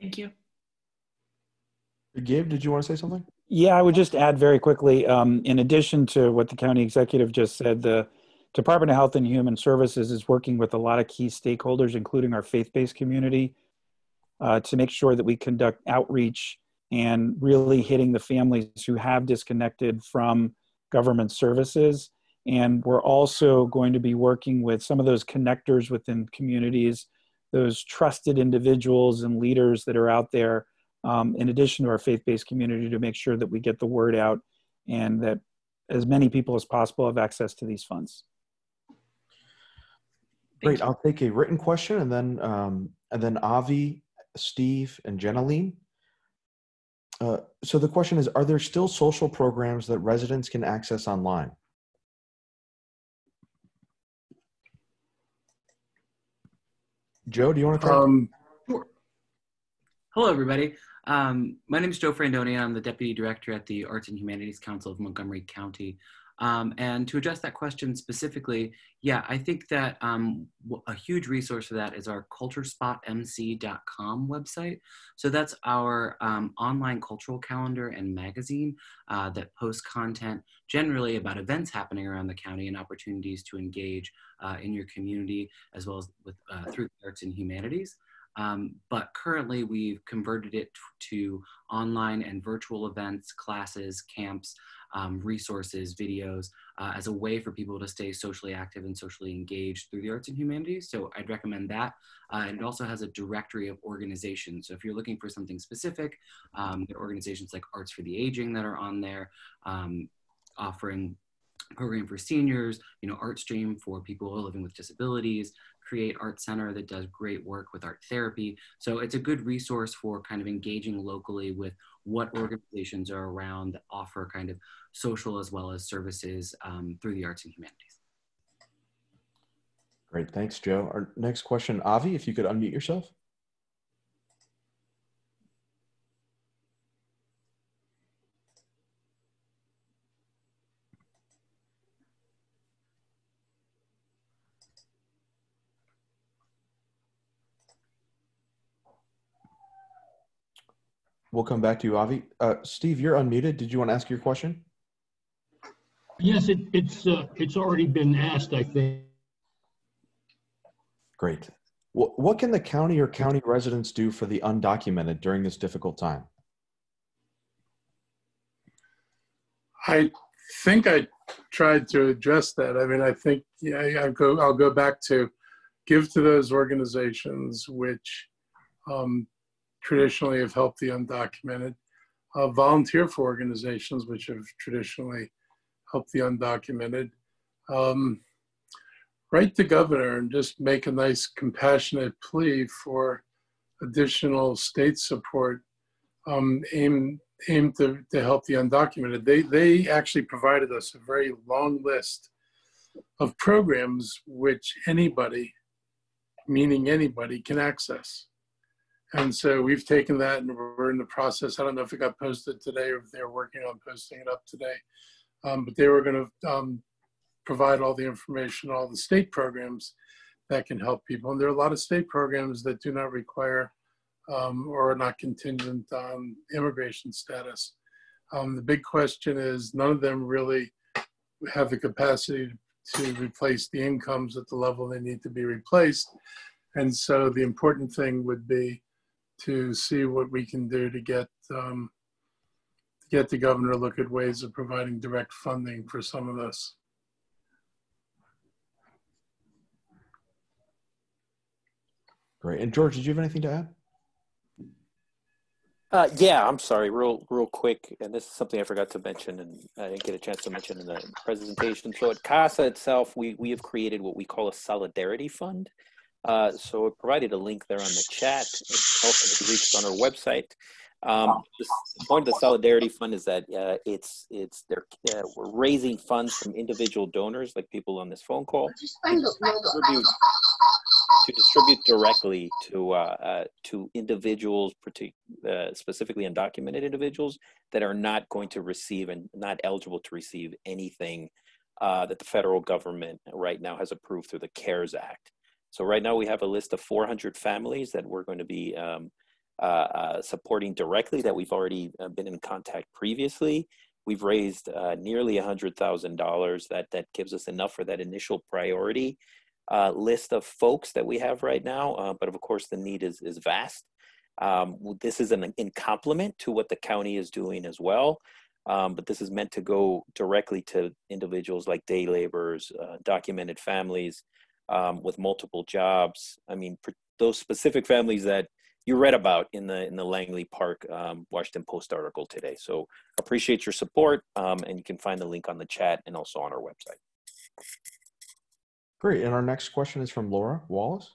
Thank you.
Gabe, did you want to say something?
Yeah, I would just add very quickly, um, in addition to what the county executive just said, the Department of Health and Human Services is working with a lot of key stakeholders, including our faith-based community, uh, to make sure that we conduct outreach and really hitting the families who have disconnected from government services. And we're also going to be working with some of those connectors within communities, those trusted individuals and leaders that are out there, um, in addition to our faith based community, to make sure that we get the word out and that as many people as possible have access to these funds.
Great. I'll take a written question and then um, and then Avi, Steve, and Jenaline. Uh, so the question is, are there still social programs that residents can access online? Joe, do you want to talk?
Um,
Hello, everybody. Um, my name is Joe Fradoni. I'm the Deputy Director at the Arts and Humanities Council of Montgomery County. Um, and to address that question specifically, yeah, I think that um, a huge resource for that is our culturespotmc.com website. So that's our um, online cultural calendar and magazine uh, that posts content generally about events happening around the county and opportunities to engage uh, in your community as well as with uh, through arts and humanities. Um, but currently we've converted it to online and virtual events, classes, camps, um, resources, videos, uh, as a way for people to stay socially active and socially engaged through the arts and humanities. So I'd recommend that. Uh, and it also has a directory of organizations. So if you're looking for something specific, um, there are organizations like Arts for the Aging that are on there, um, offering program for seniors, you know, ArtStream for people living with disabilities, Create Art Center that does great work with art therapy. So it's a good resource for kind of engaging locally with what organizations are around that offer kind of social as well as services um, through the arts and humanities.
Great, thanks, Joe. Our next question, Avi, if you could unmute yourself. We'll come back to you, Avi. Uh, Steve, you're unmuted. Did you want to ask your question?
Yes, it, it's uh, it's already been asked, I think.
Great. What, what can the county or county residents do for the undocumented during this difficult time?
I think I tried to address that. I mean, I think yeah, I go. I'll go back to give to those organizations which um, traditionally have helped the undocumented, uh, volunteer for organizations which have traditionally helped the undocumented. Um, write the governor and just make a nice compassionate plea for additional state support um, aimed aimed to, to help the undocumented. They, they actually provided us a very long list of programs which anybody, meaning anybody, can access. And so we've taken that and we're in the process. I don't know if it got posted today or if they're working on posting it up today. Um, but they were going to um, provide all the information, all the state programs that can help people. And there are a lot of state programs that do not require um, or are not contingent on immigration status. Um, the big question is none of them really have the capacity to replace the incomes at the level they need to be replaced. And so the important thing would be to see what we can do to get um, to get the governor to look at ways of providing direct funding for some of this.
Great. And George, did you have anything to add?
Uh, yeah, I'm sorry, real real quick, and this is something I forgot to mention, and I didn't get a chance to mention in the presentation. So at CASA itself, we we have created what we call a solidarity fund, uh, so I provided a link there on the chat. It's also reached on our website. Um, the point of the Solidarity Fund is that uh, it's it's they're, uh, we're raising funds from individual donors, like people on this phone call, to distribute, to distribute directly to uh, uh to individuals, uh, specifically undocumented individuals that are not going to receive and not eligible to receive anything that the federal government right now has approved through the CARES Act. So right now we have a list of 400 families that we're going to be um, uh, uh, supporting directly that we've already uh, been in contact previously. We've raised uh, nearly $100,000. That, that gives us enough for that initial priority uh, list of folks that we have right now. Uh, but of course, the need is, is vast. Um, this is an, in complement to what the county is doing as well. Um, but this is meant to go directly to individuals like day laborers, documented families, um, with multiple jobs. I mean, those specific families that you read about in the in the Langley Park um, Washington Post article today. So appreciate your support, um, and you can find the link on the chat and also on our website.
Great. And our next question is from Laura Wallace.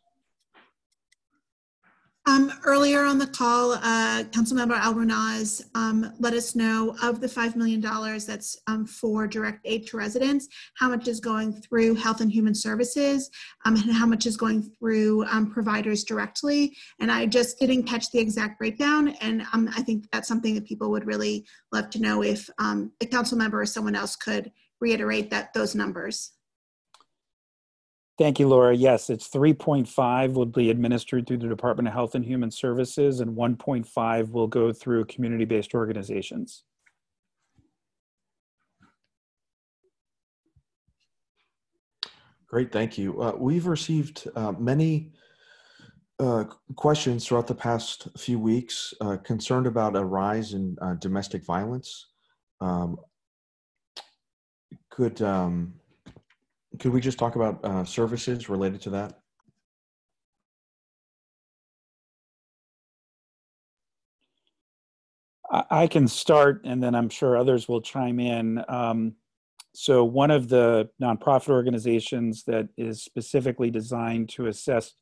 Um, earlier on the call, uh, Councilmember Albornoz um, let us know of the $5 million that's um, for direct aid to residents, how much is going through Health and Human Services, um, and how much is going through um, providers directly. And I just didn't catch the exact breakdown, and um, I think that's something that people would really love to know if a council member or someone else could reiterate that those numbers.
Thank you, Laura. Yes, it's 3.5 will be administered through the Department of Health and Human Services, and 1.5 will go through community-based organizations.
Great, thank you. Uh, we've received uh, many uh, questions throughout the past few weeks uh, concerned about a rise in uh, domestic violence. Um, could um, could we just talk about uh, services related to that?
I can start, and then I'm sure others will chime in. Um, so, one of the nonprofit organizations that is specifically designed to assess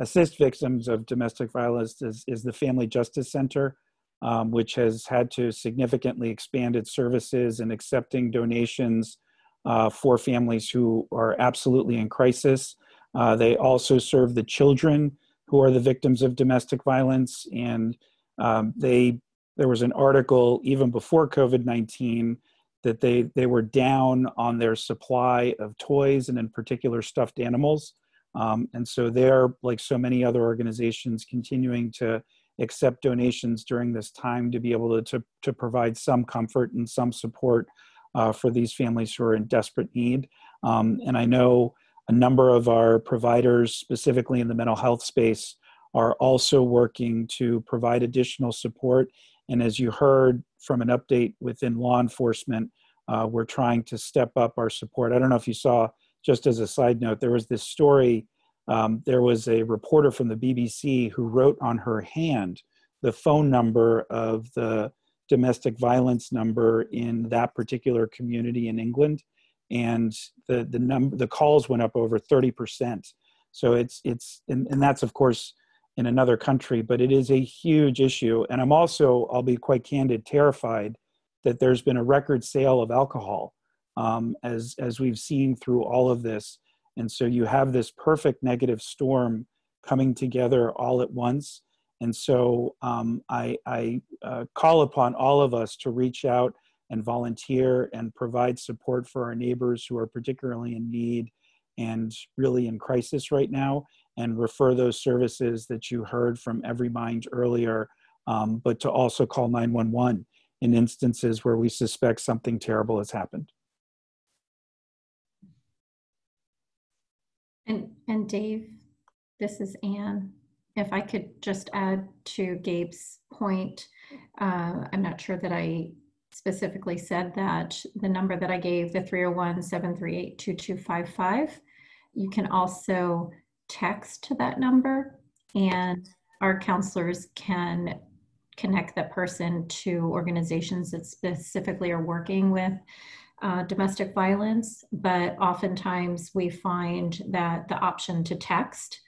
assist victims of domestic violence is, is the Family Justice Center, um, which has had to significantly expand its services and accepting donations uh, for families who are absolutely in crisis. Uh, they also serve the children who are the victims of domestic violence, and um, they there was an article even before COVID nineteen that they they were down on their supply of toys and in particular stuffed animals. Um, and so they're like so many other organizations continuing to accept donations during this time to be able to, to, to provide some comfort and some support uh, for these families who are in desperate need. Um, and I know a number of our providers, specifically in the mental health space, are also working to provide additional support. And as you heard from an update within law enforcement, uh, we're trying to step up our support. I don't know if you saw, just as a side note, there was this story. Um, there was a reporter from the BBC who wrote on her hand the phone number of the domestic violence number in that particular community in England, and the the number the calls went up over thirty percent. So it's it's and, and that's of course in another country, but it is a huge issue. And I'm also, I'll be quite candid, terrified that there's been a record sale of alcohol um, as as we've seen through all of this. And so you have this perfect negative storm coming together all at once. And so um, I, I uh, call upon all of us to reach out and volunteer and provide support for our neighbors who are particularly in need and really in crisis right now, and refer those services that you heard from EveryMind earlier, um, but to also call 911 in instances where we suspect something terrible has happened.
And, and Dave, this is Ann if I could just add to Gabe's point, uh, I'm not sure that I specifically said that the number that I gave, the 301 738 2255, you can also text to that number and our counselors can connect that person to organizations that specifically are working with uh, domestic violence. But oftentimes we find that the option to text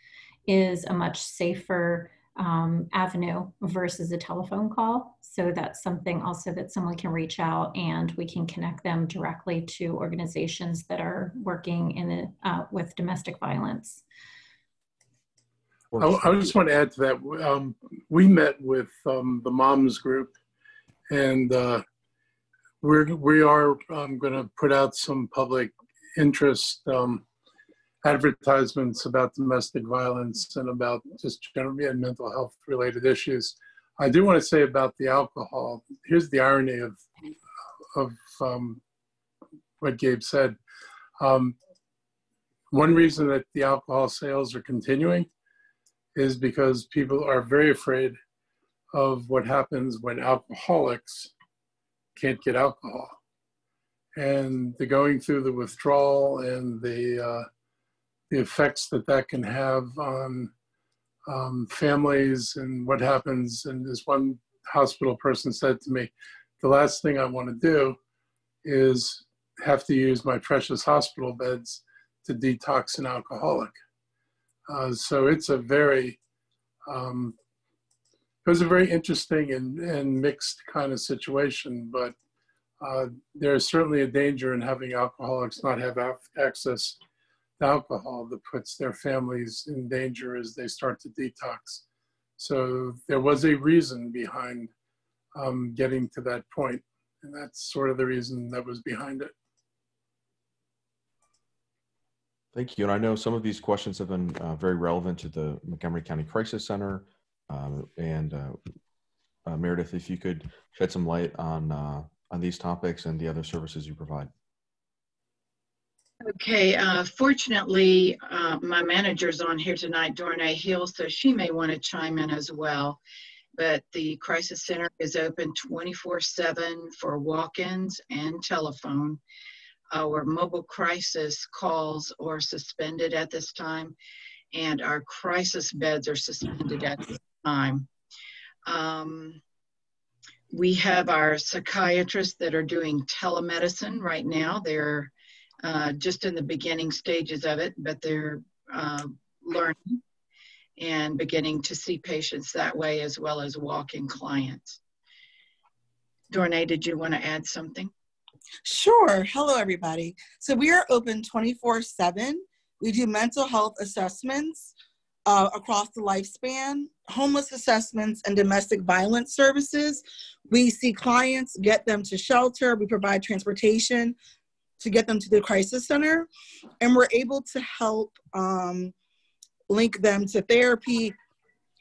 is a much safer um, avenue versus a telephone call. So that's something also that someone can reach out and we can connect them directly to organizations that are working in it, uh, with domestic violence.
I, I, just want to add to that. Um, we met with um, the moms group, and uh, we're we are um, going to put out some public interest um, advertisements about domestic violence and about just generally and mental health related issues. I do want to say about the alcohol. Here's the irony of of um, what Gabe said. Um, one reason that the alcohol sales are continuing is because people are very afraid of what happens when alcoholics can't get alcohol. And the going through the withdrawal and the uh, the effects that that can have on um, families and what happens. And this one hospital person said to me, the last thing I want to do is have to use my precious hospital beds to detox an alcoholic. Uh, so it's a very, um, it was a very interesting and, and mixed kind of situation, but uh, there's certainly a danger in having alcoholics not have access alcohol that puts their families in danger as they start to detox. So there was a reason behind um, getting to that point, and that's sort of the reason that was behind it.
Thank you. And I know some of these questions have been uh, very relevant to the Montgomery County Crisis Center. Um, and uh, uh, Meredith, if you could shed some light on, uh, on these topics and the other services you provide.
Okay, uh, fortunately, uh, my manager's on here tonight, Dornay Hill, so she may want to chime in as well. But the Crisis Center is open 24 7 for walk ins and telephone. Our mobile crisis calls are suspended at this time, and our crisis beds are suspended at this time. Um, we have our psychiatrists that are doing telemedicine right now. They're uh, just in the beginning stages of it, but they're uh, learning and beginning to see patients that way as well as walk-in clients. Dornay, did you want to add something?
Sure. Hello, everybody. So we are open 24 7. We do mental health assessments uh, across the lifespan, homeless assessments, and domestic violence services. We see clients, get them to shelter, we provide transportation to get them to the crisis center, and we're able to help um, link them to therapy,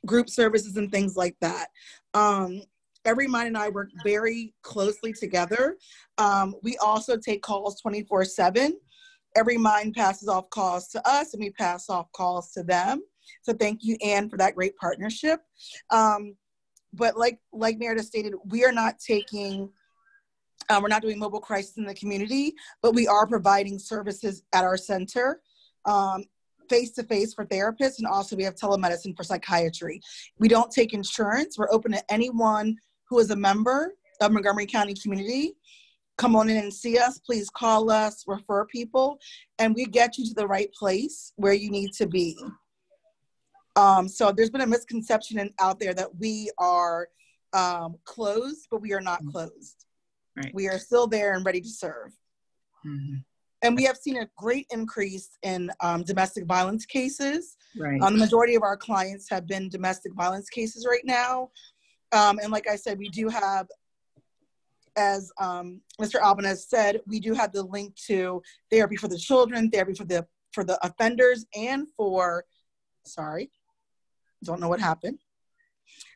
group services, and things like that. Um, EveryMind and I work very closely together. Um, we also take calls 24 7. EveryMind passes off calls to us, and we pass off calls to them. So thank you, Ann, for that great partnership. Um, but like like Meredith stated, we are not taking um, we're not doing mobile crisis in the community, but we are providing services at our center. face to face for therapists, and also we have telemedicine for psychiatry. We don't take insurance. We're open to anyone who is a member of Montgomery County Community. Come on in and see us. Please call us, refer people, and we get you to the right place where you need to be. Um, so there's been a misconception in, out there that we are um, closed, but we are not mm-hmm. closed. Right. We are still there and ready to serve. Mm-hmm. And we have seen a great increase in um, domestic violence cases. Right. Um, the majority of our clients have been domestic violence cases right now. Um, and like I said, we do have, as um, Mr. Albanese said, we do have the link to therapy for the children, therapy for the for the offenders, and for, sorry, don't know what happened.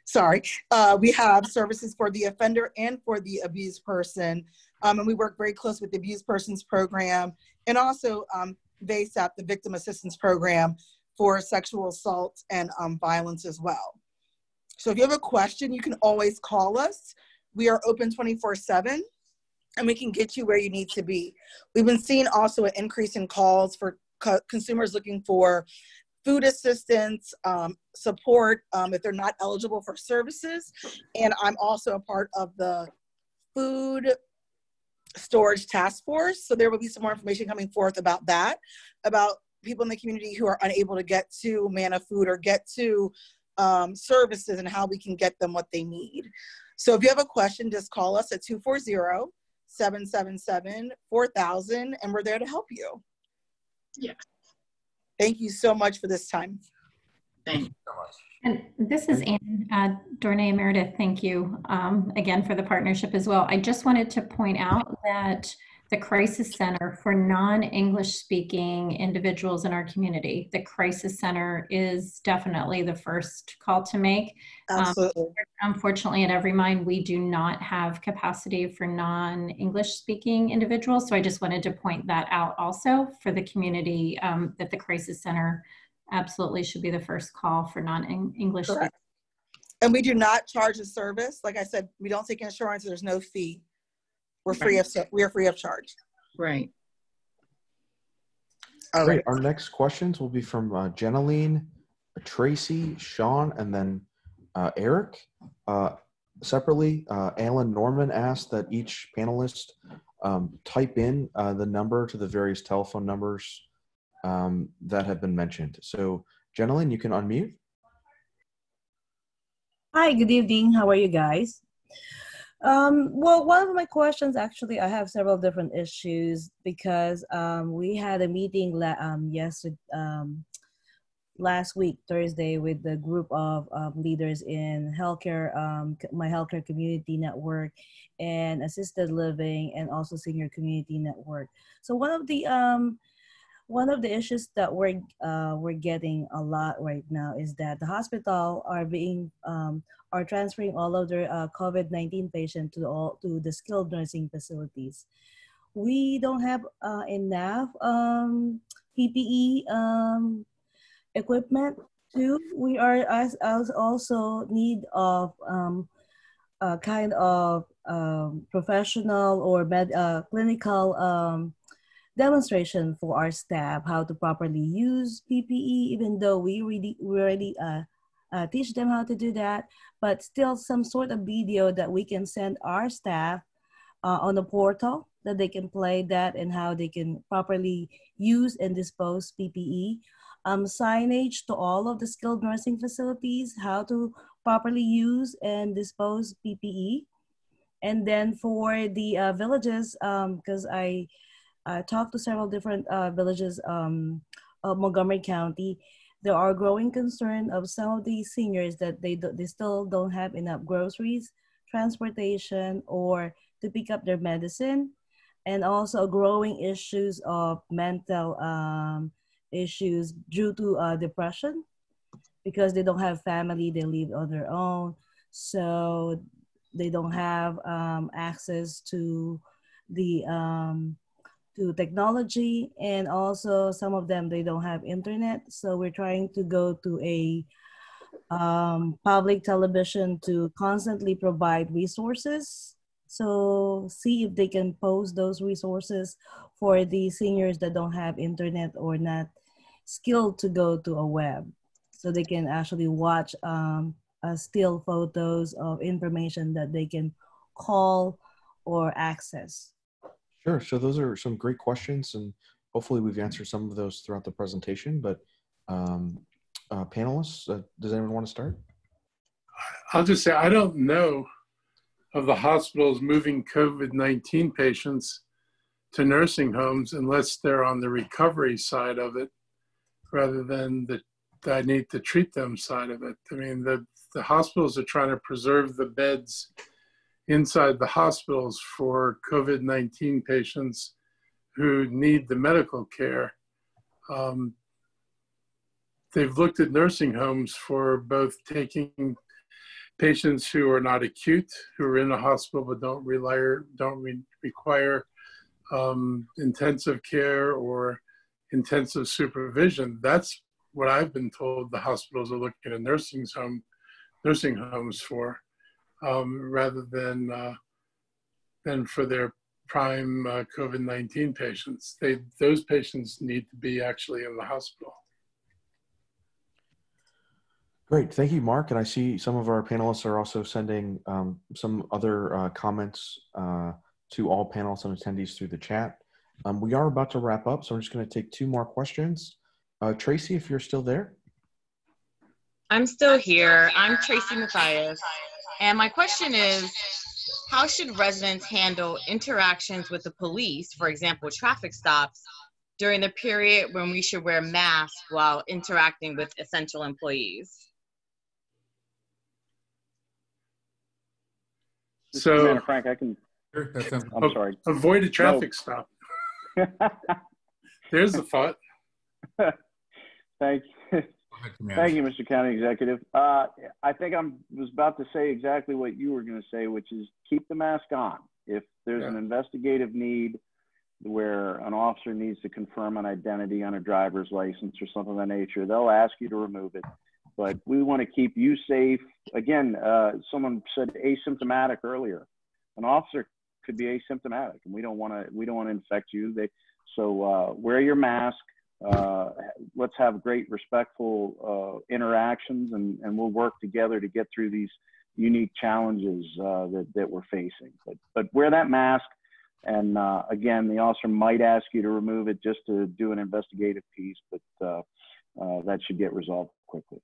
Sorry, uh, we have services for the offender and for the abused person, um, and we work very close with the abused persons program and also um, VASAP, the Victim Assistance Program, for sexual assault and um, violence as well. So if you have a question, you can always call us. We are open 24 7 and we can get you where you need to be. We've been seeing also an increase in calls for co- consumers looking for food assistance, um, support um, if they're not eligible for services. And I'm also a part of the food storage task force. So there will be some more information coming forth about that, about people in the community who are unable to get to Manna Food or get to um, services and how we can get them what they need. So if you have a question, just call us at 240 777 4000 and we're there to help you. Yeah. Thank you so much for this time.
Thank you so much.
And this is Ann, uh, Dornay Meredith. Thank you um, again for the partnership as well. I just wanted to point out that the Crisis Center for non-English speaking individuals in our community. The Crisis Center is definitely the first call to make.
Um, Absolutely.
Um, unfortunately, at EveryMind, we do not have capacity for non-English speaking individuals. So I just wanted to point that out also for the community um, that the Crisis Center absolutely should be the first call for non-English.
And we do not charge a service. Like I said, we don't take insurance. There's no fee. We're free of we are free of charge.
Right.
All right. Our next questions will be from uh, Jeneline Tracy, Sean, and then uh, Eric. Uh, separately, uh, Alan Norman asked that each panelist um, type in uh, the number to the various telephone numbers um, that have been mentioned. So, Jenilyn, you can unmute.
Hi, good evening. How are you guys? Um, well, one of my questions actually, I have several different issues because um, we had a meeting la- um, yesterday, um, last week, Thursday, with the group of um, leaders in healthcare, um, my healthcare community network, and assisted living, and also senior community network. So one of the um, one of the issues that we're uh, we're getting a lot right now is that the hospital are being um, are transferring all of their uh, COVID-19 patients to all to the skilled nursing facilities. We don't have uh, enough um, PPE um, equipment too. We are as, as also need of um, a kind of um, professional or med, uh, clinical um, demonstration for our staff how to properly use PPE, even though we really we already uh, uh, teach them how to do that, but still some sort of video that we can send our staff uh, on the portal that they can play that and how they can properly use and dispose PPE. Um, signage to all of the skilled nursing facilities, how to properly use and dispose PPE. And then for the uh, villages, because um, I I talked to several different uh, villages um, of Montgomery County. There are growing concern of some of these seniors that they, do, they still don't have enough groceries, transportation, or to pick up their medicine. And also growing issues of mental um, issues due to uh, depression because they don't have family, they live on their own. So they don't have um, access to the um, to technology and also some of them they don't have internet. So we're trying to go to a um, public television to constantly provide resources. So see if they can post those resources for the seniors that don't have internet or not skilled to go to a web. So they can actually watch um, uh, still photos of information that they can call or access
Sure. So those are some great questions, and hopefully we've answered some of those throughout the presentation. But um, uh, panelists, uh, does anyone want to start?
I'll just say I don't know of the hospitals moving COVID 19 patients to nursing homes unless they're on the recovery side of it rather than the I need to treat them side of it. I mean, the, the hospitals are trying to preserve the beds inside the hospitals for COVID 19 patients who need the medical care. Um, they've looked at nursing homes for both taking patients who are not acute, who are in a hospital but don't, rely, don't re require um, intensive care or intensive supervision. That's what I've been told the hospitals are looking at nursing home, nursing homes for um, rather than uh, than for their prime uh, COVID-19 patients. They those patients need to be actually in the hospital.
Great, thank you, Marc. And I see some of our panelists are also sending um, some other uh, comments uh, to all panelists and attendees through the chat. Um, we are about to wrap up, so I'm just going to take two more questions. Uh, Tracy, if you're still there.
I'm still here. I'm Tracy Matthias. And my question is how should residents handle interactions with the police, for example, traffic stops, during the period when we should wear masks while interacting with essential employees?
So,
Francke, I can.
I'm sorry. Avoid a traffic no. stop. There's the thought.
Thanks. Thank you, Mr. County Executive. Uh, I think I was about to say exactly what you were going to say, which is keep the mask on. If there's yeah. an investigative need where an officer needs to confirm an identity on a driver's license or something of that nature, they'll ask you to remove it. But we want to keep you safe. Again, uh, someone said asymptomatic earlier. An officer could be asymptomatic, and we don't want to we don't want to infect you. They, so uh, wear your mask. Uh, let's have great, respectful uh, interactions, and, and we'll work together to get through these unique challenges uh, that, that we're facing. But, but wear that mask. And uh, again, the officer might ask you to remove it just to do an investigative piece, but uh, that should get resolved quickly.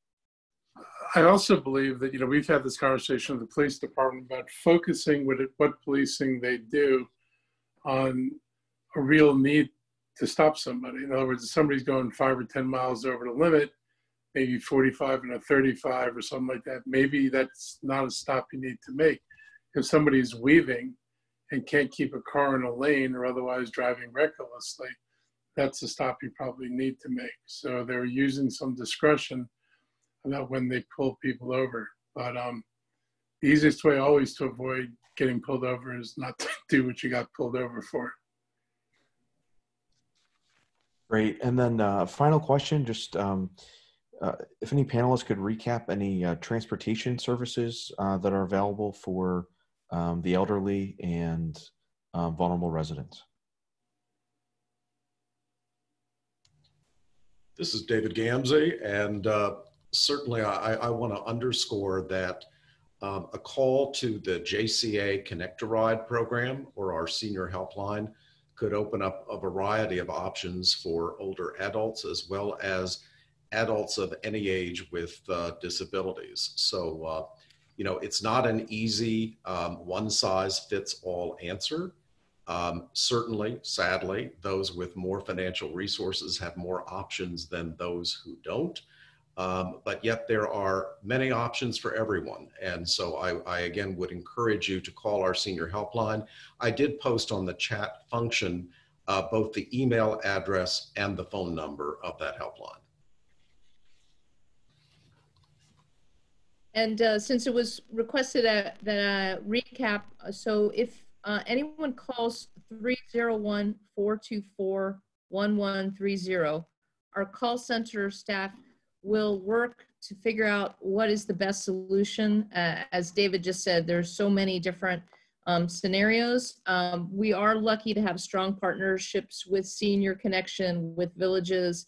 I also believe that, you know, we've had this conversation with the police department about focusing what, what policing they do on a real need to stop somebody. In other words, if somebody's going five or 10 miles over the limit, maybe 45 and a 35 or something like that, maybe that's not a stop you need to make. If somebody's weaving and can't keep a car in a lane or otherwise driving recklessly, that's a stop you probably need to make. So they're using some discretion about when they pull people over. But um, the easiest way always to avoid getting pulled over is not to do what you got pulled over for.
Great. And then uh, final question, just um, uh, if any panelists could recap any uh, transportation services uh, that are available for um, the elderly and um, vulnerable residents.
This is David Gamse, and uh, certainly I, I want to underscore that um, a call to the JCA Connect a Ride program or our senior helpline could open up a variety of options for older adults as well as adults of any age with uh, disabilities. So, uh, you know, it's not an easy um, one size fits all answer. Um, certainly, sadly, those with more financial resources have more options than those who don't. Um, but yet there are many options for everyone. And so I, I, again would encourage you to call our senior helpline. I did post on the chat function uh, both the email address and the phone number of that helpline.
And uh, since it was requested that, that I recap, uh, so if uh, anyone calls 301-424-1130, our call center staff will work to figure out what is the best solution. Uh, as David just said, there's so many different um, scenarios. Um, we are lucky to have strong partnerships with Senior Connection, with villages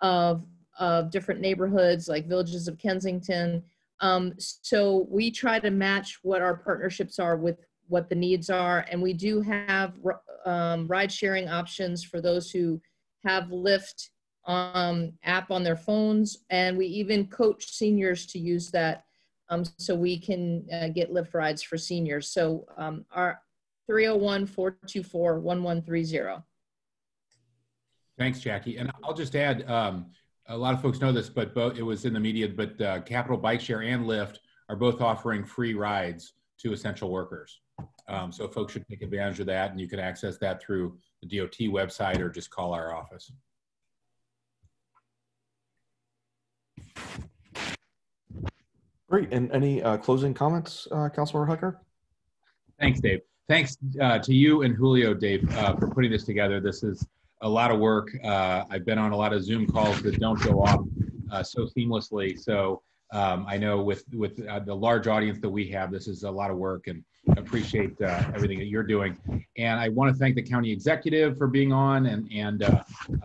of, of different neighborhoods like Villages of Kensington. Um, so we try to match what our partnerships are with what the needs are. And we do have um, ride sharing options for those who have Lyft um, app on their phones, and we even coach seniors to use that um, so we can uh, get Lyft rides for seniors. So um, our 301-424-1130.
Thanks, Jackie. And I'll just add, um, a lot of folks know this, but both, it was in the media, but uh, Capital Bikeshare and Lyft are both offering free rides to essential workers. Um, so folks should take advantage of that, and you can access that through the DOT website or just call our office.
Great. And any uh, closing comments, uh, Councilor Hucker?
Thanks, Dave. Thanks uh, to you and Julio, Dave, uh, for putting this together. This is a lot of work. Uh, I've been on a lot of Zoom calls that don't go off uh, so seamlessly. So um, I know with with uh, the large audience that we have, this is a lot of work, and appreciate everything that you're doing. And I want to thank the county executive for being on, and and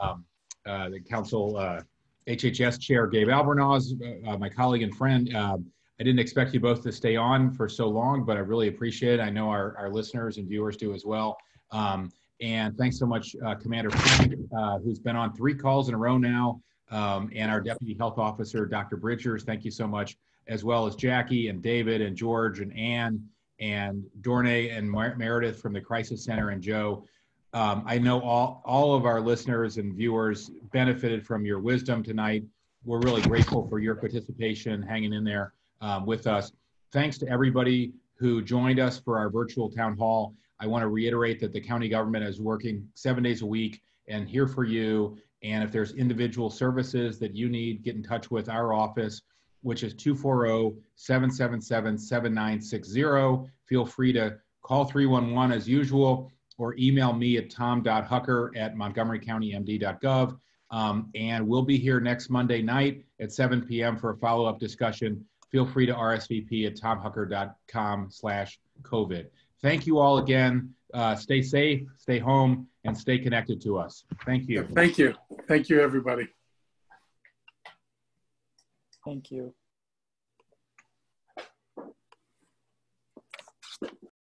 um, the council HHS chair Gabe Albornoz, my colleague and friend. Um, I didn't expect you both to stay on for so long, but I really appreciate it. I know our, our listeners and viewers do as well. Um, and thanks so much, uh, Commander Francke, uh, who's been on three calls in a row now, um, and our Deputy Health Officer, Dr. Bridgers. Thank you so much, as well as Jackie and David and George and Ann and Dornay and Mer Meredith from the Crisis Center and Joe. Um, I know all, all of our listeners and viewers benefited from your wisdom tonight. We're really grateful for your participation, hanging in there um, with us. Thanks to everybody who joined us for our virtual town hall. I want to reiterate that the county government is working seven days a week and here for you. And if there's individual services that you need, get in touch with our office, which is 240-777-7960. Feel free to call 311 as usual or email me at tom.hucker at montgomerycountymd.gov. Um, and we'll be here next Monday night at 7 p.m. for a follow-up discussion feel free to RSVP at tomhucker.com slash COVID. Thank you all again. Uh, stay safe, stay home, and stay connected to us. Thank you.
Thank you. Thank you, everybody.
Thank you.